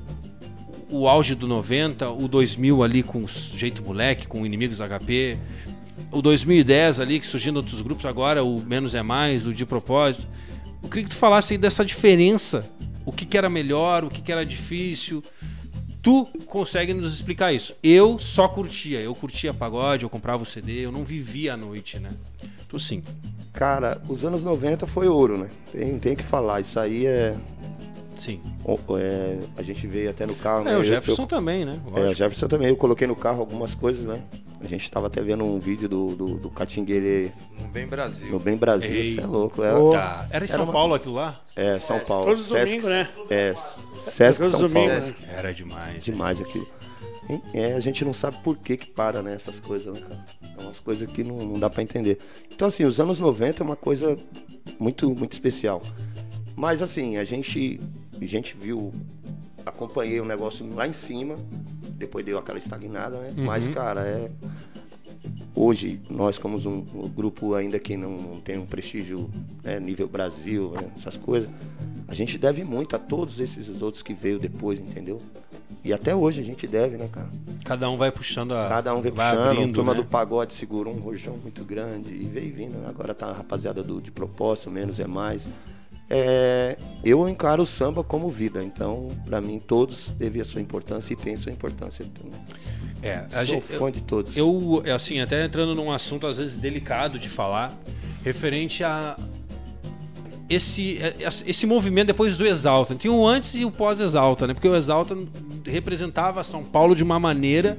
o auge do 90, o 2000 ali com o Jeito Moleque, com Inimigos HP, o 2010 ali que surgindo outros grupos agora, o Menos é Mais, o De Propósito. Eu queria que tu falasse aí dessa diferença, o que, que era melhor, o que, que era difícil. Tu consegue nos explicar isso? Eu só curtia, eu curtia pagode, eu comprava o CD, eu não vivia a noite, né? Tu sim. Cara, os anos 90 foi ouro, né? Tem, tem que falar. Isso aí é. Sim. o- é, a gente veio até no carro. né? É, o Eu- Jefferson eu- também, né? É, o Lógico. Jefferson também. Eu coloquei no carro algumas coisas, né? A gente tava até vendo um vídeo do, do, do Catinguele No Bem Brasil. no Bem Brasil. Isso é louco. É, Tá. Era em São uma- Paulo aquilo lá? é São Paulo. Todos os Sesc- domingos, né? É, Sesc Todos os São Paulo. domingos, né? Era demais. Demais aquilo. É, a gente não sabe por que que para, né, essas coisas, né, cara? É umas coisas que não, não dá pra entender. Então, assim, os anos 90 é uma coisa muito, muito especial. Mas, assim, a gente, a gente viu, acompanhei o negócio lá em cima, depois deu aquela estagnada, né? Mas, cara, é... Hoje, nós como um, um grupo ainda que não, não tem um prestígio né, nível Brasil, né, essas coisas, a gente deve muito a todos esses outros que veio depois, entendeu? E até hoje a gente deve, né, cara? Cada um vai puxando a. Cada um veio vai puxando, abrindo, a turma né? do pagode segurou um rojão muito grande e veio vindo. né? Agora tá a rapaziada do, de propósito, menos é mais. É, eu encaro o samba como vida, então, pra mim, todos teve a sua importância e tem sua importância. Então, É, a sou gente, fã de todos. Eu, assim, até entrando num assunto às vezes delicado de falar, referente a esse, esse movimento depois do Exalta. Tem o antes e o pós-Exalta, né? Porque o Exalta representava São Paulo de uma maneira.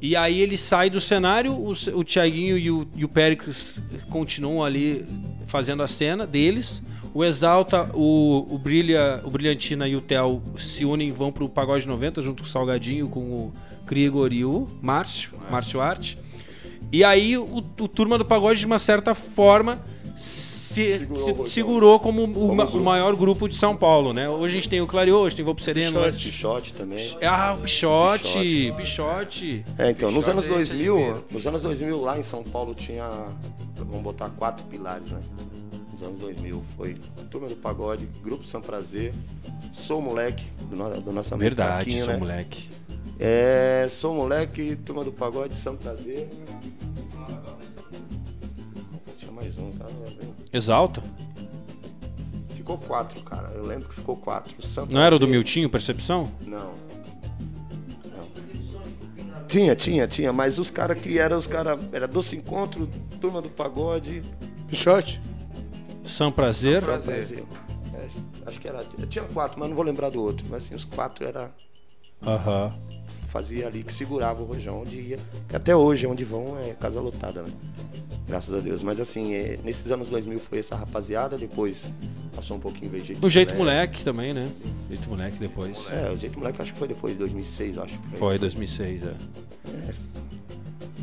E aí ele sai do cenário, o, o Thiaguinho e o, e o Péricles continuam ali fazendo a cena deles. O Exalta, o, o, Brilha, o Brilhantina e o Theo se unem e vão pro Pagode 90 junto com o Salgadinho, com o Krigor e o Márcio, Márcio Arte. E aí o, o Turma do Pagode, de uma certa forma, se, se- segurou como o, ma- o maior grupo de São Paulo, né? Hoje a gente tem o Clareou, hoje tem o Volpo Sereno. Pichote. Pichote também. Ah, o Pichote, Pichote. É, então, nos Pichote anos é gente 2000, admira. nos anos 2000 lá em São Paulo tinha vamos botar quatro pilares, né? Nos anos 2000 foi Turma do Pagode, Grupo São Prazer, Sou Moleque, do, no, do nosso amigo Verdade, sou né? moleque. É, Sou Moleque, Turma do Pagode, São Prazer. Exalta. Ficou quatro, cara. Eu lembro que ficou quatro. São Não era o do Miltinho, Percepção? Não. Não. Tinha, tinha, tinha, mas os caras que eram os caras. Era Doce Encontro, Turma do Pagode. Pichote. São Prazer. São Prazer. Prazer. É, acho que era. Tinha quatro, mas não vou lembrar do outro. Mas assim, os quatro era. Aham. Fazia ali que segurava o rojão onde ia. Que até hoje, onde vão, é casa lotada, né? Graças a Deus. Mas assim, é, nesses anos 2000 foi essa rapaziada, depois passou um pouquinho veio jeito O Jeito Moleque também, né? Jeito Moleque depois. É, o jeito moleque acho que foi depois de 2006, acho. aí. Foi 2006, é.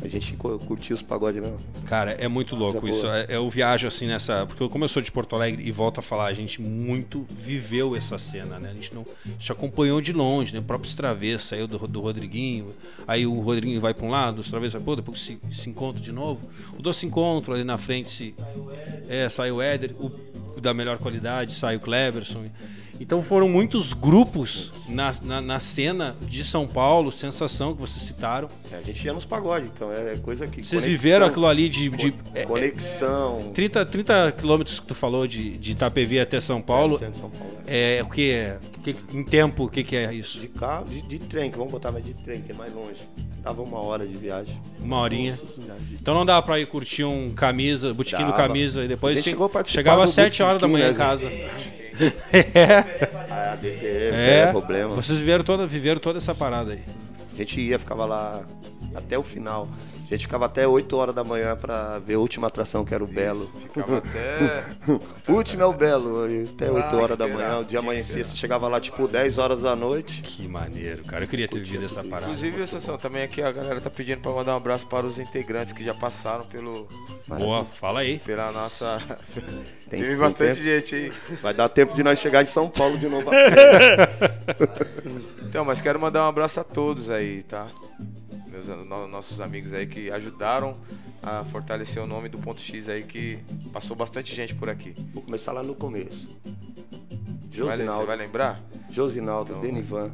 A gente cu- curtiu os pagodes mesmo. Cara, é muito louco Coisa isso. boa. É- Eu viajo assim nessa. Porque como eu sou de Porto Alegre e volto a falar, a gente muito viveu essa cena, né? A gente não. A gente acompanhou de longe, né? O próprio Travesso saiu do, do Rodriguinho. Aí o Rodriguinho vai pra um lado, o Travesso vai pro outro, depois se, se encontra de novo. O Doce Encontro ali na frente se. É, sai o Éder, o, o da melhor qualidade, sai o Cleverson. Então foram muitos grupos na, na, na cena de São Paulo, sensação que vocês citaram. É, a gente ia nos pagodes, então é coisa que. Vocês conexão- viveram aquilo ali de. de é- é- Conexão. 30, 30 quilômetros que tu falou de, de Itapevi até São Paulo. De São Paulo, né? É o que é? que- Em tempo, o que, que é isso? De carro, de, de trem, que vamos botar mais de trem, que é mais longe. Dava uma hora de viagem. Uma horinha. Nossa. Então não dá pra ir curtir um camisa, Dava. camisa e depois chegava às 7 horas da manhã né, em casa. É, a DTM, É, é problema. vocês viveram toda, viveram toda essa parada aí. A gente ia, ficava lá até o final. A gente ficava até 8 horas da manhã pra ver a última atração, que era o Belo. Ficava até. O último é o Belo, até 8 horas da manhã. O dia amanhecia, você chegava lá tipo 10 horas da noite. Que maneiro, cara. Eu queria ter vivido essa parada. Inclusive, Sansão, também aqui a galera tá pedindo pra mandar um abraço para os integrantes que já passaram pelo, Boa, fala aí. pela nossa. Tem- Teve tem bastante tempo. gente aí. Vai dar tempo de nós chegar em São Paulo de novo. Então, mas quero mandar um abraço a todos aí, tá? Meus, no- nossos amigos aí que ajudaram a fortalecer o nome do ponto X aí, que passou bastante gente por aqui. Vou começar lá no começo. Vai, você Josinaldo, vai lembrar? Josinaldo, Então. Denivan,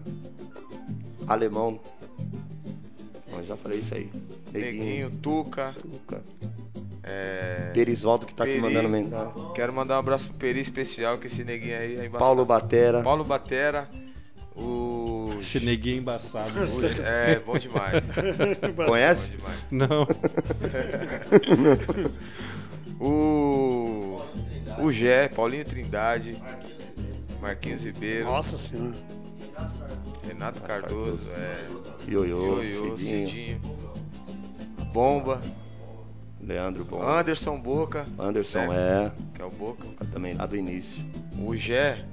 Alemão. Bom, já falei isso aí. Neguinho, Tuca, Tuca, é... Perisvaldo que tá aqui Peri. mandando mensagem. Quero mandar um abraço pro Peri especial, que esse neguinho aí é embaçado. Paulo Batera. Paulo Batera, o... Esse neguinho embaçado. o- É, bom demais. Bom Conhece? demais. Não. O... O Gé, Paulinho Trindade, Marquinhos Ribeiro, Nossa senhora. Renato Cardoso, é... Ioiô, Ioiô, Cidinho, Cidinho, Bomba, Leandro Bom. Anderson Boca, Anderson né, é, que é o Boca, também lá do início. o Gé,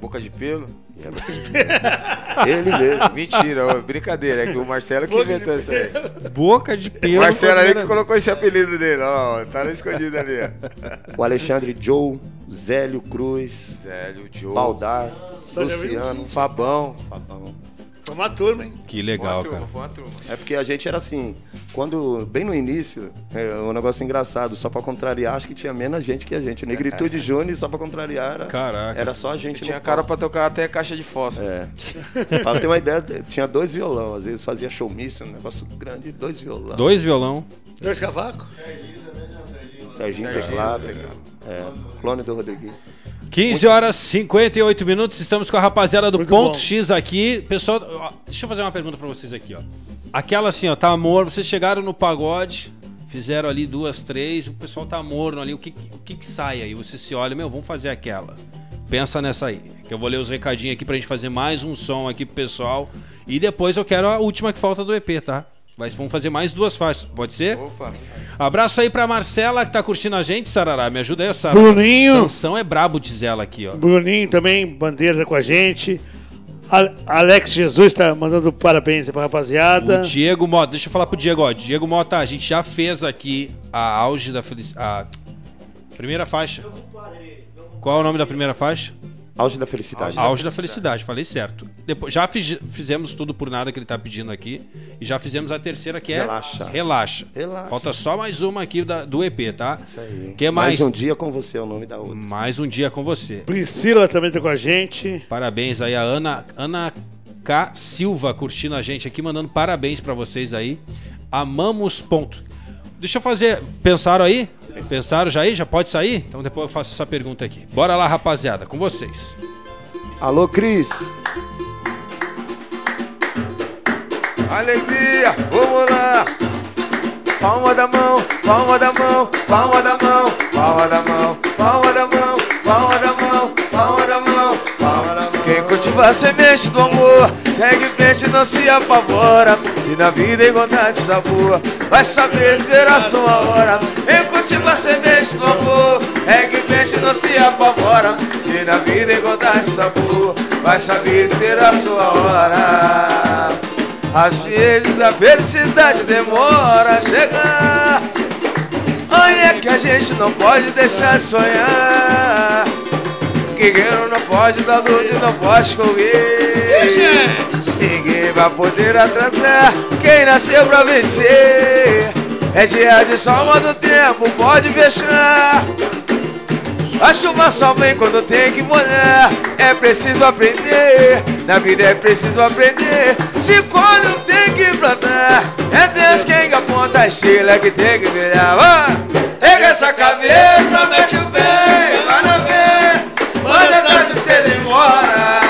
Boca de Pelo. Ele mesmo. Mentira, ô, brincadeira, é que o Marcelo que inventou isso aí. Boca de O pelo. Marcelo ali que colocou esse apelido dele, ó, tá escondido ali, ó. O Alexandre Joe, Zélio Cruz, Zélio, Joe, Baldar, Luciano. Fabão. Fabão. Foi uma turma, hein? Que Foi legal, uma turma, cara. foi uma turma. É porque a gente era assim, quando, bem no início, é um negócio engraçado, só pra contrariar, acho que tinha menos gente que a gente. Negritude Júnior, só pra contrariar, era, Caraca. era só a gente Tinha cara palco. pra tocar até caixa de fósforo. É. pra ter uma ideia, tinha dois violão, às vezes fazia showmício, um negócio grande, dois violão. Dois violão. Dois cavacos. Serginho Serginho, Teclado, teclado. é, clone do Rodriguinho. 15 horas e 58 minutos, estamos com a rapaziada do Muito Ponto bom. X aqui. Pessoal, ó, deixa eu fazer uma pergunta pra vocês aqui, ó. Aquela assim, ó, tá morno, vocês chegaram no pagode, fizeram ali duas, três, o pessoal tá morno ali, o que, o que que sai aí? Você se olha, meu, vamos fazer aquela. Pensa nessa aí, que eu vou ler os recadinhos aqui pra gente fazer mais um som aqui pro pessoal. E depois eu quero a última que falta do EP, tá? Mas vamos fazer mais duas faixas, pode ser? Opa, Abraço aí pra Marcela que tá curtindo a gente, Sarará. Me ajuda aí, Sarará. Bruninho. Sansão é brabo, diz ela aqui, ó. Bruninho também, bandeira com a gente. A- Alex Jesus tá mandando parabéns aí pra rapaziada. O Diego Mota, deixa eu falar pro Diego, ó. Diego Mota, a gente já fez aqui a auge da felicidade. A primeira faixa. Qual é o nome da primeira faixa? Auge da felicidade. Auge da felicidade, falei certo. Depois, já fiz- fizemos tudo por nada que ele tá pedindo aqui. E já fizemos a terceira que é Relaxa. Relaxa. Relaxa. Falta só mais uma aqui da- do EP, tá? Isso aí. Que mais? Mais um dia com você é o nome da outra. Mais um dia com você. Priscila também tá com a gente. Parabéns aí a Ana, Ana K. Silva curtindo a gente aqui, mandando parabéns pra vocês aí. Amamos ponto. Deixa eu fazer. Pensaram aí? Pensaram já aí? Já pode sair? Então depois eu faço essa pergunta aqui. Bora lá, rapaziada, com vocês. Alô, Cris. Alegria, vamos lá. Palma da mão, palma da mão, palma da mão, palma da mão, palma da mão, palma da mão, palma da mão, palma da mão. Quem cultiva a semente do amor, segue em frente, não se apavora. Se na vida encontrasse sabor, vai saber esperar sua hora. Quem cultiva a semente do amor, segue em frente, não se apavora. Se na vida encontrasse sabor, vai saber esperar sua hora. Às vezes a felicidade demora a chegar. Aí é que a gente não pode deixar de sonhar. Guerreiro não pode dar luta e não pode correr. Ninguém vai poder atrasar quem nasceu pra vencer. É dia de sol, mas o tempo pode fechar. A chuva só vem quando tem que molhar. É preciso aprender. Na vida é preciso aprender. Se colhe, tem que plantar. É Deus quem aponta a estrela que tem que virar. Pega essa cabeça, mete o pé, vai na. Manda essa tristeza embora.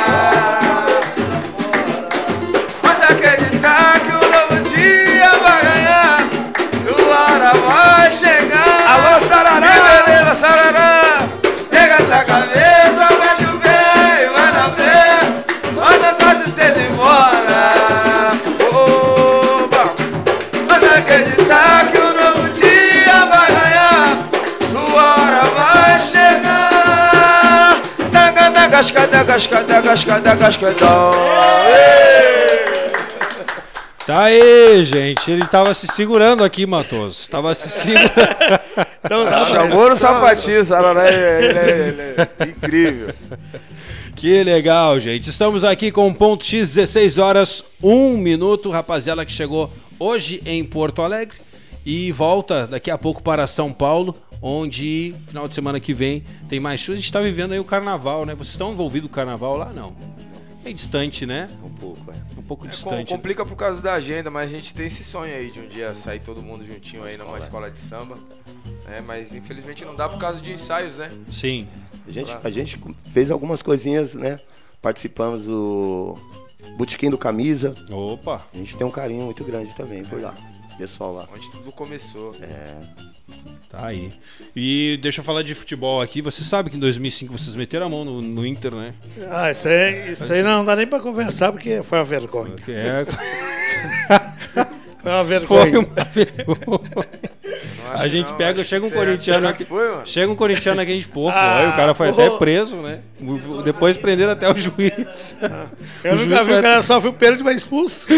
Daga, shka, dó. Ei! Tá aí, gente. Ele tava se segurando aqui, Matoso. Tava se segurando. Chamou no sapatinho, Sarará, ele, é- ele é incrível. Que legal, gente. Estamos aqui com o Ponto X, 16 horas, 1 minuto. Rapaziada que chegou hoje em Porto Alegre e volta daqui a pouco para São Paulo, onde final de semana que vem tem mais shows. A gente tá vivendo aí o carnaval, né? Vocês estão envolvidos no carnaval lá? Não. É distante, né? Um pouco, é. Um pouco É, distante. complica por causa da agenda, mas a gente tem esse sonho aí de um dia sair todo mundo juntinho aí numa escola de samba. É, mas infelizmente não dá por causa de ensaios, né? Sim. A gente, a gente fez algumas coisinhas, né? Participamos do Botequim do Camisa. Opa. A gente tem um carinho muito grande também por lá. Pessoal lá. Onde tudo começou. Tá aí. E deixa eu falar de futebol aqui. Você sabe que em 2005 vocês meteram a mão no, no Inter, né? Ah, isso aí, isso aí não dá nem pra conversar porque foi uma vergonha. É, Foi uma vergonha. foi uma vergonha. A gente não, pega, chega um será- corintiano será aqui. foi? Chega um corintiano aqui, a gente, pô, Ah, foi, o cara foi pô. até preso, né? Depois prenderam até o juiz. Eu O nunca juiz vi o cara sofre o pênalti vai expulso.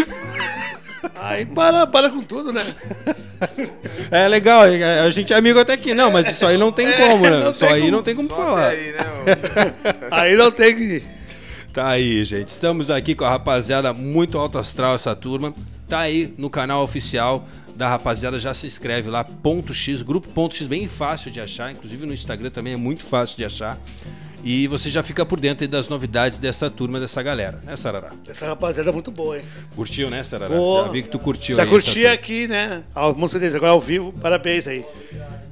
Aí para, para com tudo, né? É legal, é- a gente é amigo até aqui. Não, mas isso aí não tem É, como, né? não Isso aí como. não tem como falar. aí, né? Aí não tem que. Tá aí, gente. Estamos aqui com a rapaziada muito alto astral, essa turma. Tá aí no canal oficial da rapaziada. Já se inscreve lá, ponto X, grupo ponto X, bem fácil de achar. Inclusive no Instagram também é muito fácil de achar. E você já fica por dentro das novidades dessa turma, dessa galera, né, Sarará? Essa rapaziada é muito boa, hein? Curtiu, né, Sarará? Pô, já vi que tu curtiu Já aí. curti essa aqui, né? A música deles agora ao vivo, parabéns aí.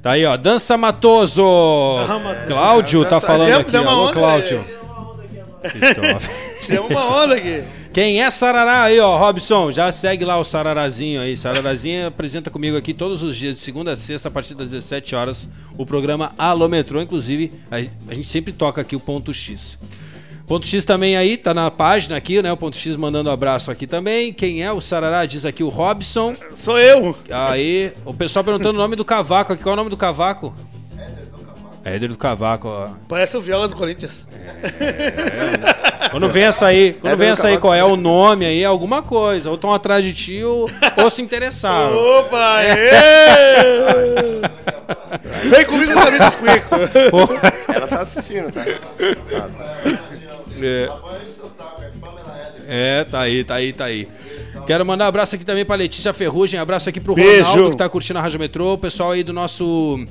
Tá aí, ó. Dança Matoso! Matoso. Cláudio tá Dança- falando aqui. Alô, Cláudio. Tiramos uma onda aqui. Quem é Sarará aí, ó, Robson? Já segue lá o Sararazinho aí. Sararazinho apresenta comigo aqui todos os dias, de segunda a sexta, a partir das 17 horas, o programa Alô Metrô. Inclusive, a, a gente sempre toca aqui o Ponto X. Ponto X também aí, tá na página aqui, né? O Ponto X mandando um abraço aqui também. Quem é o Sarará? Diz aqui o Robson. Sou eu. Aí, o pessoal perguntando o nome do cavaco aqui. Qual é o nome do cavaco? Éder do Cavaco, ó. Parece o viola do Corinthians. Quando vem essa aí, quando Éder vem essa aí, qual é o nome aí, é alguma coisa. Ou estão atrás de ti ou, ou se interessaram. Opa! Vem comigo no caminho dos cuicos. Ela tá assistindo, tá. É. É, tá aí, tá aí, tá aí. Quero mandar um abraço aqui também pra Letícia Ferrugem, abraço aqui pro Beijo. Ronaldo que tá curtindo a Rádio Metrô, o pessoal aí do nosso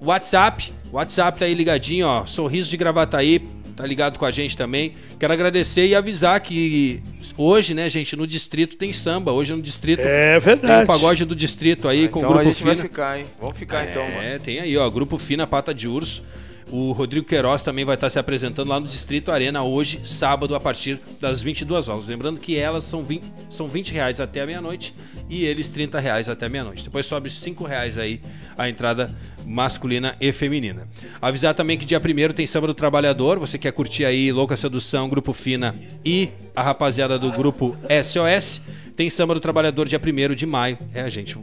WhatsApp. WhatsApp tá aí ligadinho, ó. Sorriso de Gravataí, tá ligado com a gente também. Quero agradecer e avisar que hoje, né, gente, no distrito tem samba. Hoje no distrito É tem o verdade. pagode do distrito aí com o Então a grupo gente vai Fina. ficar, hein? Vamos ficar então, mano. É, tem aí, ó, Grupo Fina Pata de Urso. O Rodrigo Queiroz também vai estar se apresentando lá no Distrito Arena hoje, sábado, a partir das 22 horas. Lembrando que elas são 20, são 20 reais até a meia-noite e eles 30 reais até meia-noite. Depois sobe 5 reais aí a entrada masculina e feminina. Avisar também que dia 1 tem Samba do Trabalhador. Você quer curtir aí Louca Sedução, Grupo Fina e a rapaziada do Grupo SOS. Tem Samba do Trabalhador dia 1 de maio. É, gente,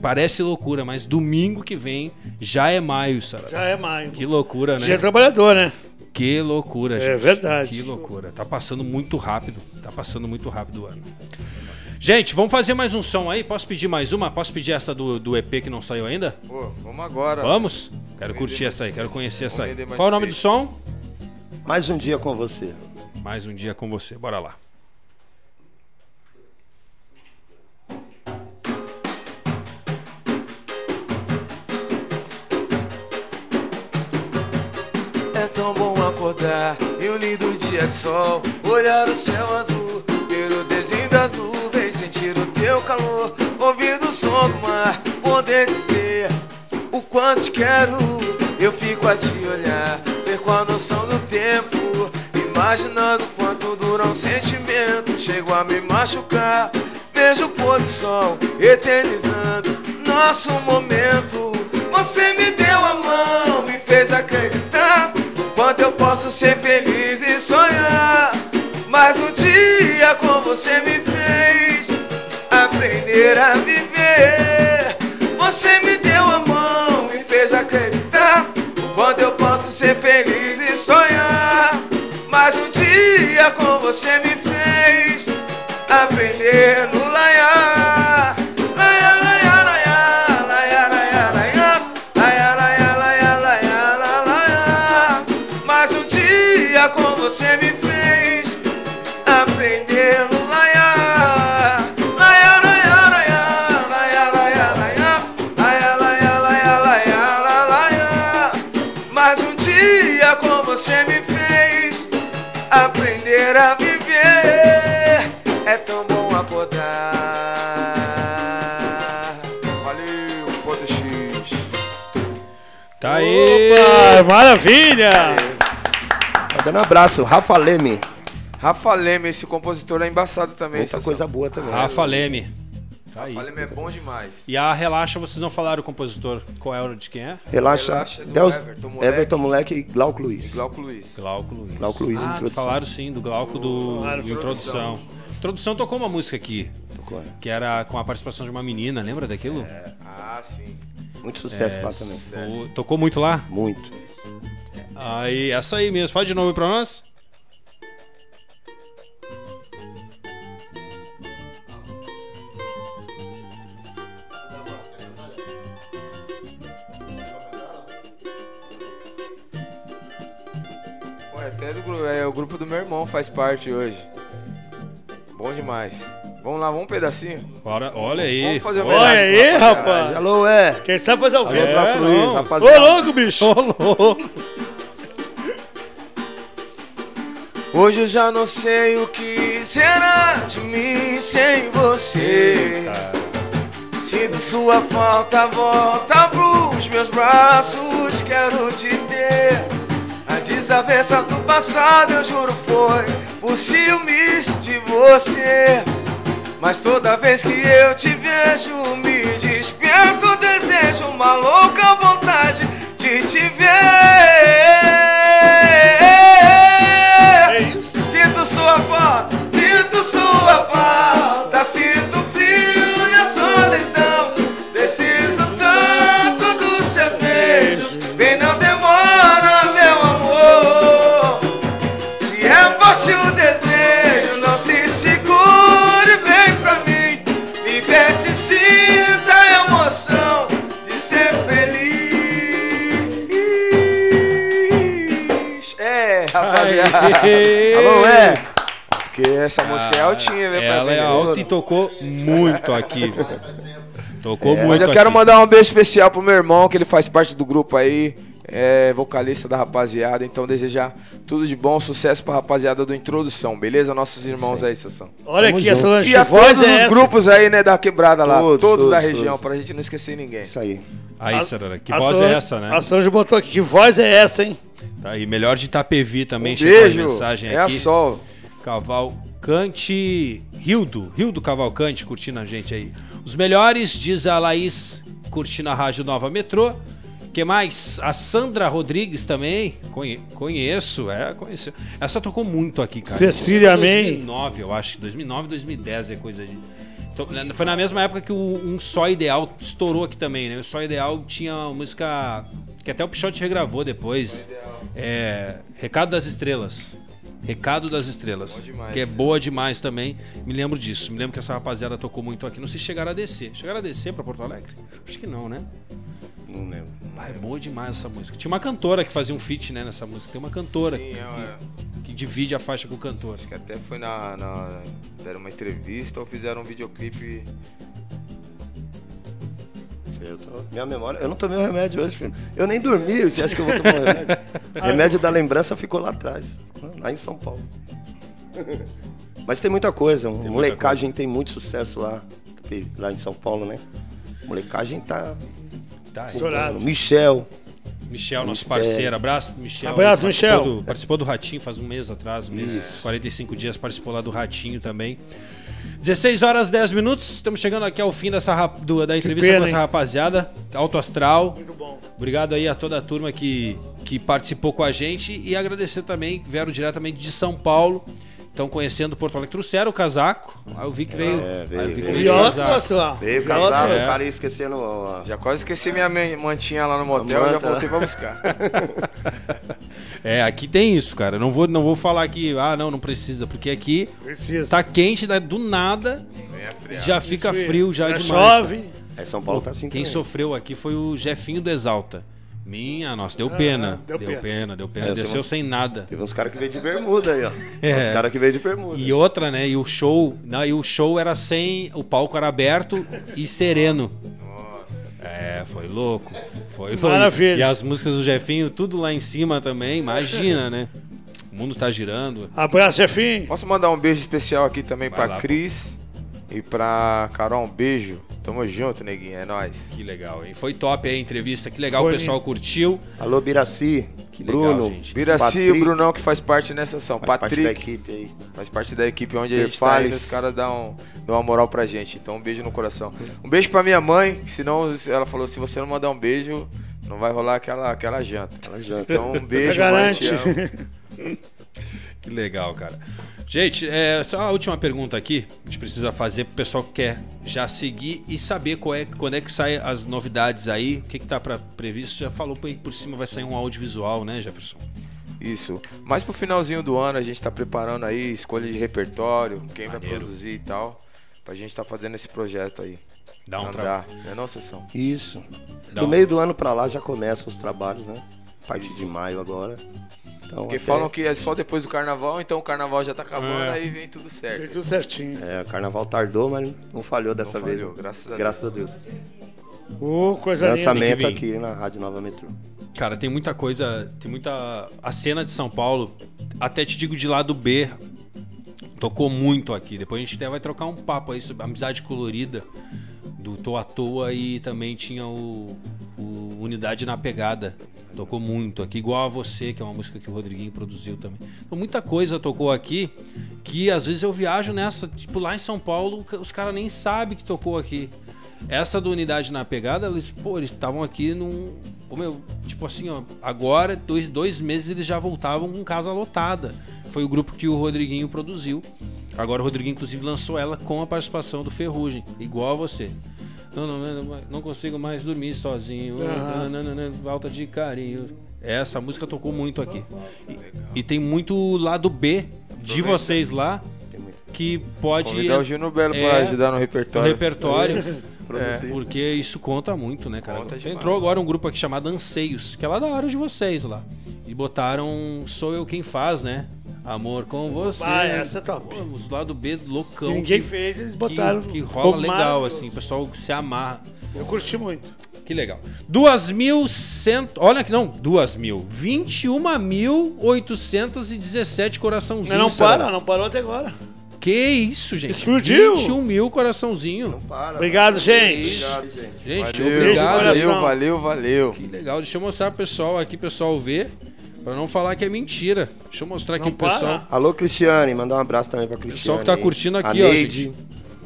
Parece loucura, mas domingo que vem já é maio, Sara. Já é maio. Que loucura, né? Dia trabalhador, né? Que loucura, É gente. verdade. Que loucura. Tá passando muito rápido. Tá passando muito rápido o ano. Gente, vamos fazer mais um som aí? Posso pedir mais uma? Posso pedir essa do, do EP que não saiu ainda? Pô, vamos agora. Vamos? Quero curtir essa aí, quero conhecer essa aí. Qual é o nome do som? Mais um dia com você. Mais um dia com você. Bora lá. Acordar em um lindo dia de sol, olhar o céu azul, ver o desenho das nuvens, sentir o teu calor, ouvir o som do mar, poder dizer o quanto te quero. Eu fico a te olhar, perco a noção do tempo, imaginando quanto dura um sentimento. Chego a me machucar, vejo o pôr do sol eternizando nosso momento. Você me deu a mão, me fez acreditar quanto eu posso ser feliz e sonhar. Mais um dia com você me fez aprender a viver. Você me deu a mão, me fez acreditar quanto eu posso ser feliz e sonhar. Mais um dia com você me fez aprender no Aí. Opa, maravilha! Tá dando abraço, Rafa Leme. Rafa Leme, esse compositor é embaçado também. Muita coisa boa também. Rafa Leme. Tá aí. Rafa Leme é bom demais. E a Relaxa, vocês não falaram o compositor. Qual é o de quem é? Relaxa. Relaxa do Deus, Everton, moleque. Everton Moleque e Glauco Luiz. Glauco Luiz. Glauco Luiz. Glauco Luiz, ah, introdução. falaram sim, do Glauco do, Falaram. do Introdução. Introdução tocou uma música aqui, Tocou, né? que era com a participação de uma menina, lembra daquilo? Ah, sim. Muito sucesso lá também. O- tocou muito lá? Muito. Aí, essa aí mesmo. Fala de novo aí pra nós. É até do grupo, é, o grupo do meu irmão faz parte hoje. Bom demais. Vamos lá, vamos um pedacinho? Bora, olha aí. Vamos fazer Olha aí, rapaz! Alô, é. Quem sabe fazer o vídeo? Glauco não. Luiz, Ô, louco, bicho! Hoje eu já não sei o que será de mim sem você. Sinto sua falta, volta pros meus braços, quero te ter. As desavenças do passado, eu juro, foi por ciúmes de você. Mas toda vez que eu te vejo, me desperto o desejo, uma louca vontade de te ver. É isso? Sinto sua falta, sinto sua falta, sinto Alô, é? Porque essa música é altinha, velho. Ela é alta e tocou muito aqui. Tocou muito Mas eu quero aqui. mandar um beijo especial pro meu irmão, que ele faz parte do grupo aí. É vocalista da rapaziada. Então desejar tudo de bom, sucesso pra rapaziada do Introdução, beleza? Nossos irmãos aí, Sassão. Olha aqui essa lanche E a voz todos é os essa. grupos aí, né, da quebrada lá. Todos, Todos, da todos, região, todos. pra gente não esquecer ninguém. Isso aí. Aí, Sarara, que A voz é essa, né? A Solange botou aqui, que voz é essa, hein? Tá, e melhor de Itapevi também, Um chegou a mensagem É a aqui. Sol. Cavalcante Rildo, Rildo Cavalcante curtindo a gente aí. Os melhores, diz a Laís, curtindo a Rádio Nova Metrô. que mais? A Sandra Rodrigues também. Conhe- conheço, é, conheço. Essa tocou muito aqui, cara. Cecília, amém. 2009, eu acho. 2009, 2010 é coisa de. Foi na mesma época que o Um Só Ideal estourou aqui também, né? O Só Ideal tinha uma música que até o Pichote regravou depois. É, Recado das Estrelas. Recado das Estrelas. demais. Que é boa demais também. Me lembro disso. Me lembro que essa rapaziada tocou muito aqui. Não sei se chegaram a descer. Chegaram a descer pra Porto Alegre? Acho que não, né? Não lembro. Ah, é boa demais essa música. Tinha uma cantora que fazia um feat né, nessa música. Tem uma cantora Sim, que, é uma- que divide a faixa com o cantor. Acho que até foi na, na- Deram uma entrevista ou fizeram um videoclipe. Eu tô- minha memória. Eu não tomei o remédio hoje, filho. Eu nem dormi. Você acha que eu vou tomar o remédio? remédio da lembrança ficou lá atrás, lá em São Paulo. Mas tem muita coisa. Um molecagem tem muito sucesso lá, lá em São Paulo, né? Molecagem tá. Tá. Estourado. Michel. Michel, nosso parceiro. Abraço, Michel. Abraço, Participou Michel. Do, participou do Ratinho faz um mês atrás, um mês, uns 45 dias, participou lá do Ratinho também. 16 horas 10 minutos, estamos chegando aqui ao fim dessa do- da entrevista pena, com essa hein? rapaziada. Alto Astral. Muito bom. Obrigado aí a toda a turma que, que participou com a gente e agradecer também, vieram diretamente de São Paulo. Estão conhecendo Porto Alegre. Trouxeram o casaco. Aí eu vi que veio. É, veio, aí eu vi que veio. casaco. Veio Viola, casado, é. o cara ia esquecendo. ó, Já quase esqueci minha man- mantinha lá no motel, já manta. voltei pra buscar. É, aqui tem isso, cara. Não vou, não vou falar que, ah, não, não precisa, porque aqui Precisa. tá quente, né, do nada já fica frio já Já demais. chove. Aí São Paulo tá assim Quem também. sofreu aqui foi o Jefinho do Exalta. Minha, nossa, deu pena. deu Deu, pena. pena, deu pena. É, eu Desceu tenho- sem nada. Teve uns caras que veio de bermuda aí, ó. É. Uns caras que veio de bermuda. E outra, né? E o show, não, e o show era sem, o palco era aberto e sereno. É, foi louco. Foi louco. Maravilha. E as músicas do Jefinho, tudo lá em cima também, imagina, né? O mundo tá girando. Abraço, chefinho. Posso mandar um beijo especial aqui também Vai pra lá, pô. Cris e pra Carol. Um beijo. Tamo junto, neguinho. É nóis. Que legal, hein? Foi top aí a entrevista, que legal, Foi o pessoal curtiu. Alô, Biraci. Que legal, Bruno. gente. Biraci e Patrick, o Brunão que faz parte nessa ação. Faz parte da Patrick equipe aí. faz parte da equipe onde a gente tá Perfales. indo, os caras dão, dão uma moral pra gente. Então um beijo no coração. Um beijo pra minha mãe, que senão ela falou, se você não mandar um beijo, não vai rolar aquela, aquela janta. Ela janta. Então um beijo, mãe, te garante. amo. Que legal, cara. Gente, é, só a última pergunta aqui, a gente precisa fazer pro pessoal que quer já seguir e saber qual é, quando é que saem as novidades aí, o que que tá pra, previsto. Já falou por, aí por cima, vai sair um audiovisual, né, Jefferson? Isso. Mais pro finalzinho do ano a gente tá preparando aí escolha de repertório, quem vai Maneiro. produzir e tal. Pra gente tá fazendo esse projeto aí. Dá um. Não é não, Sessão? Isso. Dá Do um- meio do ano pra lá já começam os trabalhos, né? Partir de maio agora. Então, Porque até- falam que é só depois do carnaval, então o carnaval já tá acabando, É. aí vem tudo certo. Fez tudo certinho. É, o carnaval tardou, mas não falhou dessa Não vez. falhou, graças a graças a Deus. Ô, coisa. Lançamento aqui na Rádio Nova Metrô. Cara, tem muita coisa, tem muita. A cena de São Paulo, até te digo de lado B, tocou muito aqui. Depois a gente até vai trocar um papo aí sobre amizade colorida do Tô à Toa e também tinha o, o Unidade na Pegada. Tocou muito aqui, igual a você, que é uma música que o Rodriguinho produziu também. Então, muita coisa tocou aqui que às vezes eu viajo nessa, tipo lá em São Paulo, os caras nem sabem que tocou aqui. Essa do Unidade na Pegada, eles, pô, eles estavam aqui num. Pô, meu, tipo assim, ó, agora, dois, dois meses eles já voltavam com casa lotada. Foi o grupo que o Rodriguinho produziu. Agora o Rodriguinho, inclusive, lançou ela com a participação do Ferrugem, igual a você. Não, não, não, não consigo mais dormir sozinho. Aham. Não, não, não, falta de carinho. Essa música tocou muito aqui. E, e tem muito lado B de vocês lá que pode Convidar o Gino Belo É, pra ajudar no no repertório. Produzir. Porque isso conta muito, né, cara? Conta. Entrou agora um grupo aqui chamado Anseios, que é lá da área de vocês lá. E botaram Sou Eu Quem Faz, né? Amor com você. Ah, essa é top. Pô, os lado B loucão. Ninguém que, fez, eles que- botaram. Que, rola Ficou legal, assim. O pessoal se amarra. Eu curti muito. Que legal. 2.100. Olha que não, 2 mil. 21.817 coraçãozinhos. Não Sarará. para, não parou até agora. Que isso, gente. Explodiu. 21 mil coraçãozinho. Para. Obrigado, gente. Obrigado, gente. Gente, Valeu, obrigado. coração. valeu, valeu, valeu. Que legal. Deixa eu mostrar pro pessoal aqui, pessoal ver. Pra não falar que é mentira. Deixa eu mostrar aqui Não pro pessoal. para. Alô, Cristiane, mandar um abraço também pra O pessoal Cristiane. que tá curtindo A aqui, ó, Neide. gente.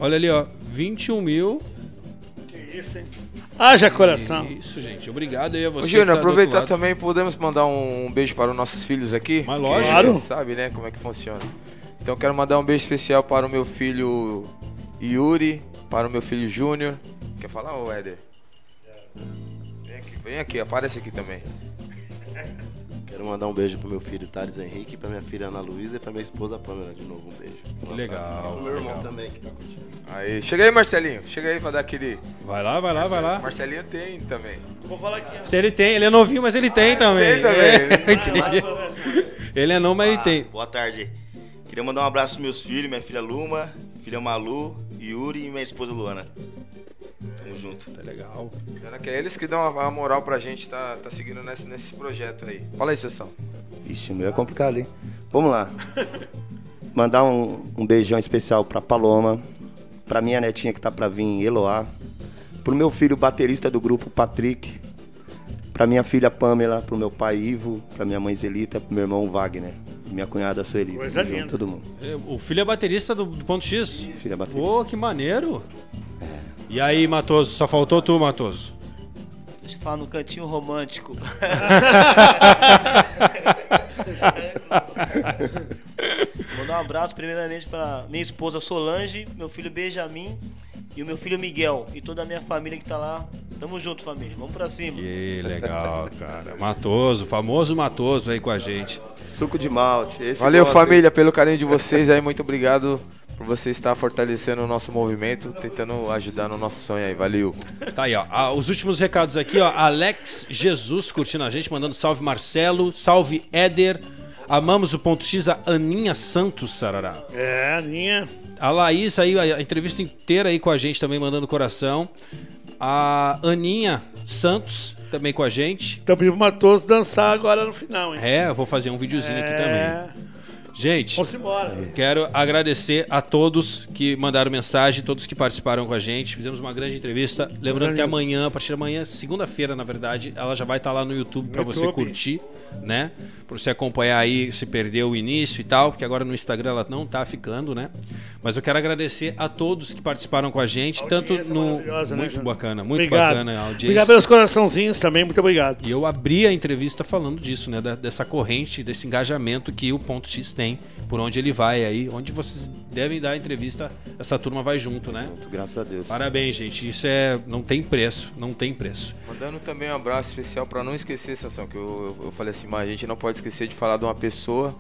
Olha ali, ó. 21 mil. Que isso, hein? Haja coração. Isso, gente. Obrigado aí a Ô, você. Júnior, que tá aproveitar também, podemos mandar um beijo para os nossos filhos aqui? Mas lógico. Claro. Sabe, né, como é que funciona. Então quero mandar um beijo especial para o meu filho Yuri, para o meu filho Júnior. Quer falar, ô Éder? Vem aqui, vem aqui, aparece aqui também. Quero mandar um beijo pro meu filho Thales Henrique, pra minha filha Ana Luísa e pra minha esposa Pamela. De novo, um beijo. Que legal. Pro meu irmão também, que tá curtindo. Aí, chega aí, Marcelinho. Chega aí pra dar aquele. Vai lá, vai lá, vai lá. Marcelinho tem também. Vou falar aqui. Se ele tem, ele é novinho, mas ele tem também. tem também. É, entendi. ele é não, mas ele tem. Boa tarde. Queria mandar um abraço pros meus filhos, minha filha Luma, filha Malu, Yuri e minha esposa Luana. Tamo junto. Tá legal. Cara, Que é eles que dão a a moral pra gente tá, tá seguindo nesse, nesse projeto aí. Fala aí, sessão. Ixi, o meu é complicado, hein? Vamos lá. Mandar um, um beijão especial pra Paloma, pra minha netinha que tá pra vir, Eloá, pro meu filho baterista do grupo, Patrick, pra minha filha Pamela, pro meu pai Ivo, pra minha mãe Zelita, pro meu irmão Wagner, e minha cunhada Sueli. Coisa linda. Todo mundo. O filho é baterista do, do Ponto X. Filha baterista. Pô, que maneiro. E aí, Matoso? Só faltou tu, Matoso. Deixa eu falar no cantinho romântico. Mandar um abraço primeiramente para minha esposa Solange, meu filho Benjamin e o meu filho Miguel e toda a minha família que tá lá. Tamo junto, família. Vamos pra cima. Que legal, cara. Matoso, famoso Matoso aí com a gente. Suco de malte. esse Valeu, gosta, hein? família, pelo carinho de vocês aí. Muito obrigado por você estar fortalecendo o nosso movimento, tentando ajudar no nosso sonho aí. Valeu. Tá aí, ó. Ah, os últimos recados aqui, ó. Alex Jesus curtindo a gente, mandando salve Marcelo, salve Éder. Amamos o ponto X, a Aninha Santos, Sarará. É, Aninha. A Laís aí, a entrevista inteira aí com a gente também, mandando coração. A Aninha Santos também com a gente. Então pediu pro Matoso dançar agora no final, hein? É, eu vou fazer um videozinho aqui também. Gente, Vamos embora. Quero agradecer a todos que mandaram mensagem, todos que participaram com a gente. Fizemos uma grande entrevista. Lembrando que amanhã, a partir de amanhã, segunda-feira, na verdade, ela já vai estar lá no YouTube para você curtir, né? Para você acompanhar aí, se perdeu o início e tal, porque agora no Instagram ela não tá ficando, né? Mas eu quero agradecer a todos que participaram com a gente, tanto Audiência no né, muito bacana, muito obrigado. bacana a audiência. Obrigado pelos coraçãozinhos também, muito obrigado. E eu abri a entrevista falando disso, né? da- dessa corrente, desse engajamento que o Ponto X tem, por onde ele vai aí, onde vocês devem dar a entrevista, essa turma vai junto, né? Graças a Deus. Parabéns, gente. Isso é. Não tem preço. Não tem preço. Mandando também um abraço especial pra não esquecer, Sansão, que eu, eu, eu falei assim, mas a gente não pode esquecer de falar de uma pessoa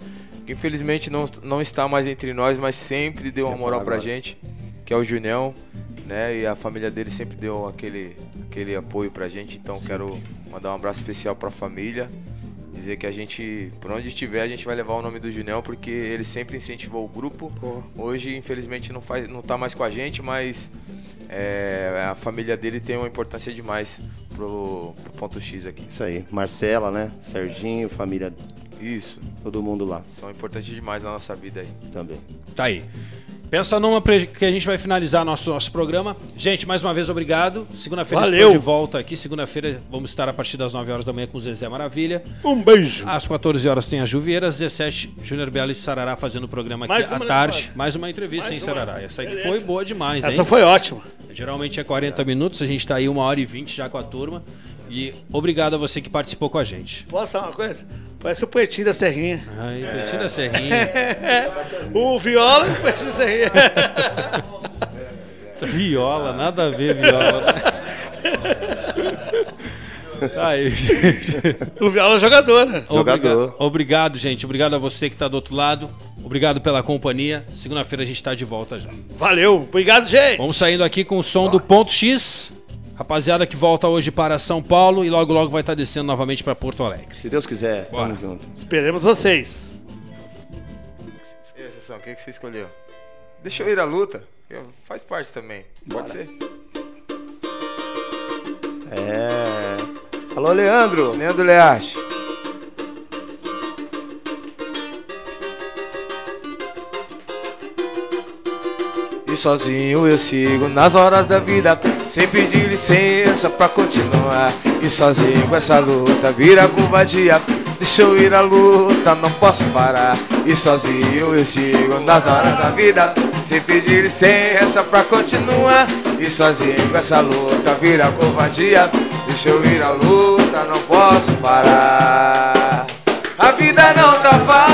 que infelizmente não, não está mais entre nós, mas sempre deu uma moral pra agora? gente, que é o Junião, né? E a família dele sempre deu aquele, aquele apoio pra gente, então quero mandar um abraço especial pra família. Dizer que a gente, por onde estiver, a gente vai levar o nome do Junião, porque ele sempre incentivou o grupo. Hoje, infelizmente, não, faz, não tá mais com a gente, mas é, a família dele tem uma importância demais pro, pro ponto X aqui. Isso aí. Marcela, né? Serginho, família, Isso, todo mundo lá são importantes demais na nossa vida aí. também. Tá aí. Pensa numa pre- que a gente vai finalizar nosso, nosso programa. Gente, mais uma vez, obrigado. Segunda-feira estou de volta aqui. Segunda-feira vamos estar a partir das 9 horas da manhã com o Zezé Maravilha. Um beijo. Às 14 horas tem a Juvieira, às 17, Júnior Bela e Sarará fazendo o programa aqui Mais à tarde. Mais uma entrevista, Mais hein, uma. Sarará? Essa aqui Beleza. foi boa demais, Essa hein? foi ótima. Geralmente é 40 minutos, a gente tá aí uma hora e 20 já com a turma. E obrigado a você que participou com a gente. Posso falar uma coisa? Parece o Pretinho da Serrinha. Ai, Betina Serrinha. O Viola e o Pretinho da Serrinha. Viola, nada a ver, viola. Tá aí, gente. O Viola é jogador, né? Jogador. Obriga- Obrigado, gente. Obrigado a você que tá do outro lado. Obrigado pela companhia. Segunda-feira a gente tá de volta já. Valeu. Obrigado, gente. Vamos saindo aqui com o som do ponto X. Rapaziada que volta hoje para São Paulo e logo logo vai estar descendo novamente para Porto Alegre. Se Deus quiser, Bora. tamo junto. Esperemos vocês. E aí, Sessão, o que, que você escolheu? Deixa eu ir à luta. Faz parte também. Pode ser. É. Alô, Leandro. Leandro Leache. E sozinho eu sigo nas horas da vida, sem pedir licença pra continuar. E sozinho com essa luta vira covardia. Deixa eu ir à luta, não posso parar. E sozinho eu sigo nas horas da vida, sem pedir licença pra continuar. E sozinho com essa luta vira covardia. Deixa eu ir à luta, não posso parar. A vida não tá fácil,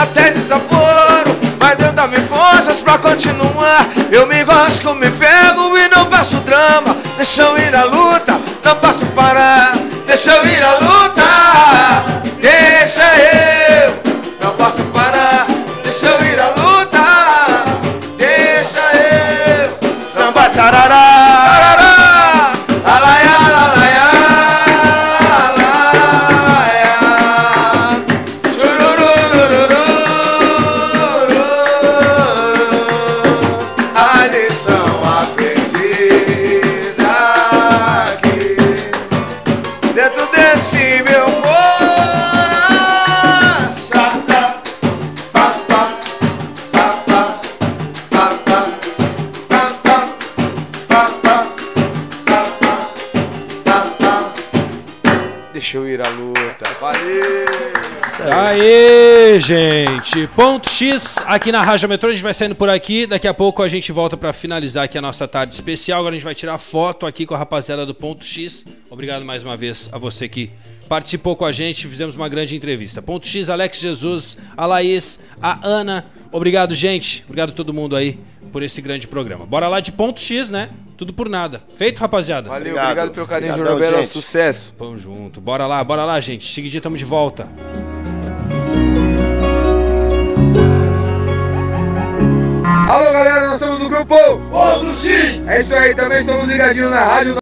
até desaforo, mas Deus dá-me forças pra continuar. Eu me gosto, me ferro e não faço drama. Deixa eu ir à luta, não posso parar. Deixa eu ir à luta, deixa eu, Aê, gente! Ponto X aqui na Raja Metrô. A gente vai saindo por aqui. Daqui a pouco a gente volta pra finalizar aqui a nossa tarde especial. Agora a gente vai tirar foto aqui com a rapaziada do Ponto X. Obrigado mais uma vez a você que participou com a gente. Fizemos uma grande entrevista. Ponto X, Alex Jesus, a Laís, a Ana. Obrigado, gente. Obrigado a todo mundo aí por esse grande programa. Bora lá de Ponto X, né? Tudo por nada. Feito, rapaziada? Valeu, Obrigado. obrigado, pelo carinho, Obrigadão, Jornal Belo. gente. Sucesso! Vamos junto. Bora lá, bora lá, gente. Seguidinho, tamo de volta. Alô, galera, nós somos do grupo Ponto X! É isso aí, também estamos ligadinhos na rádio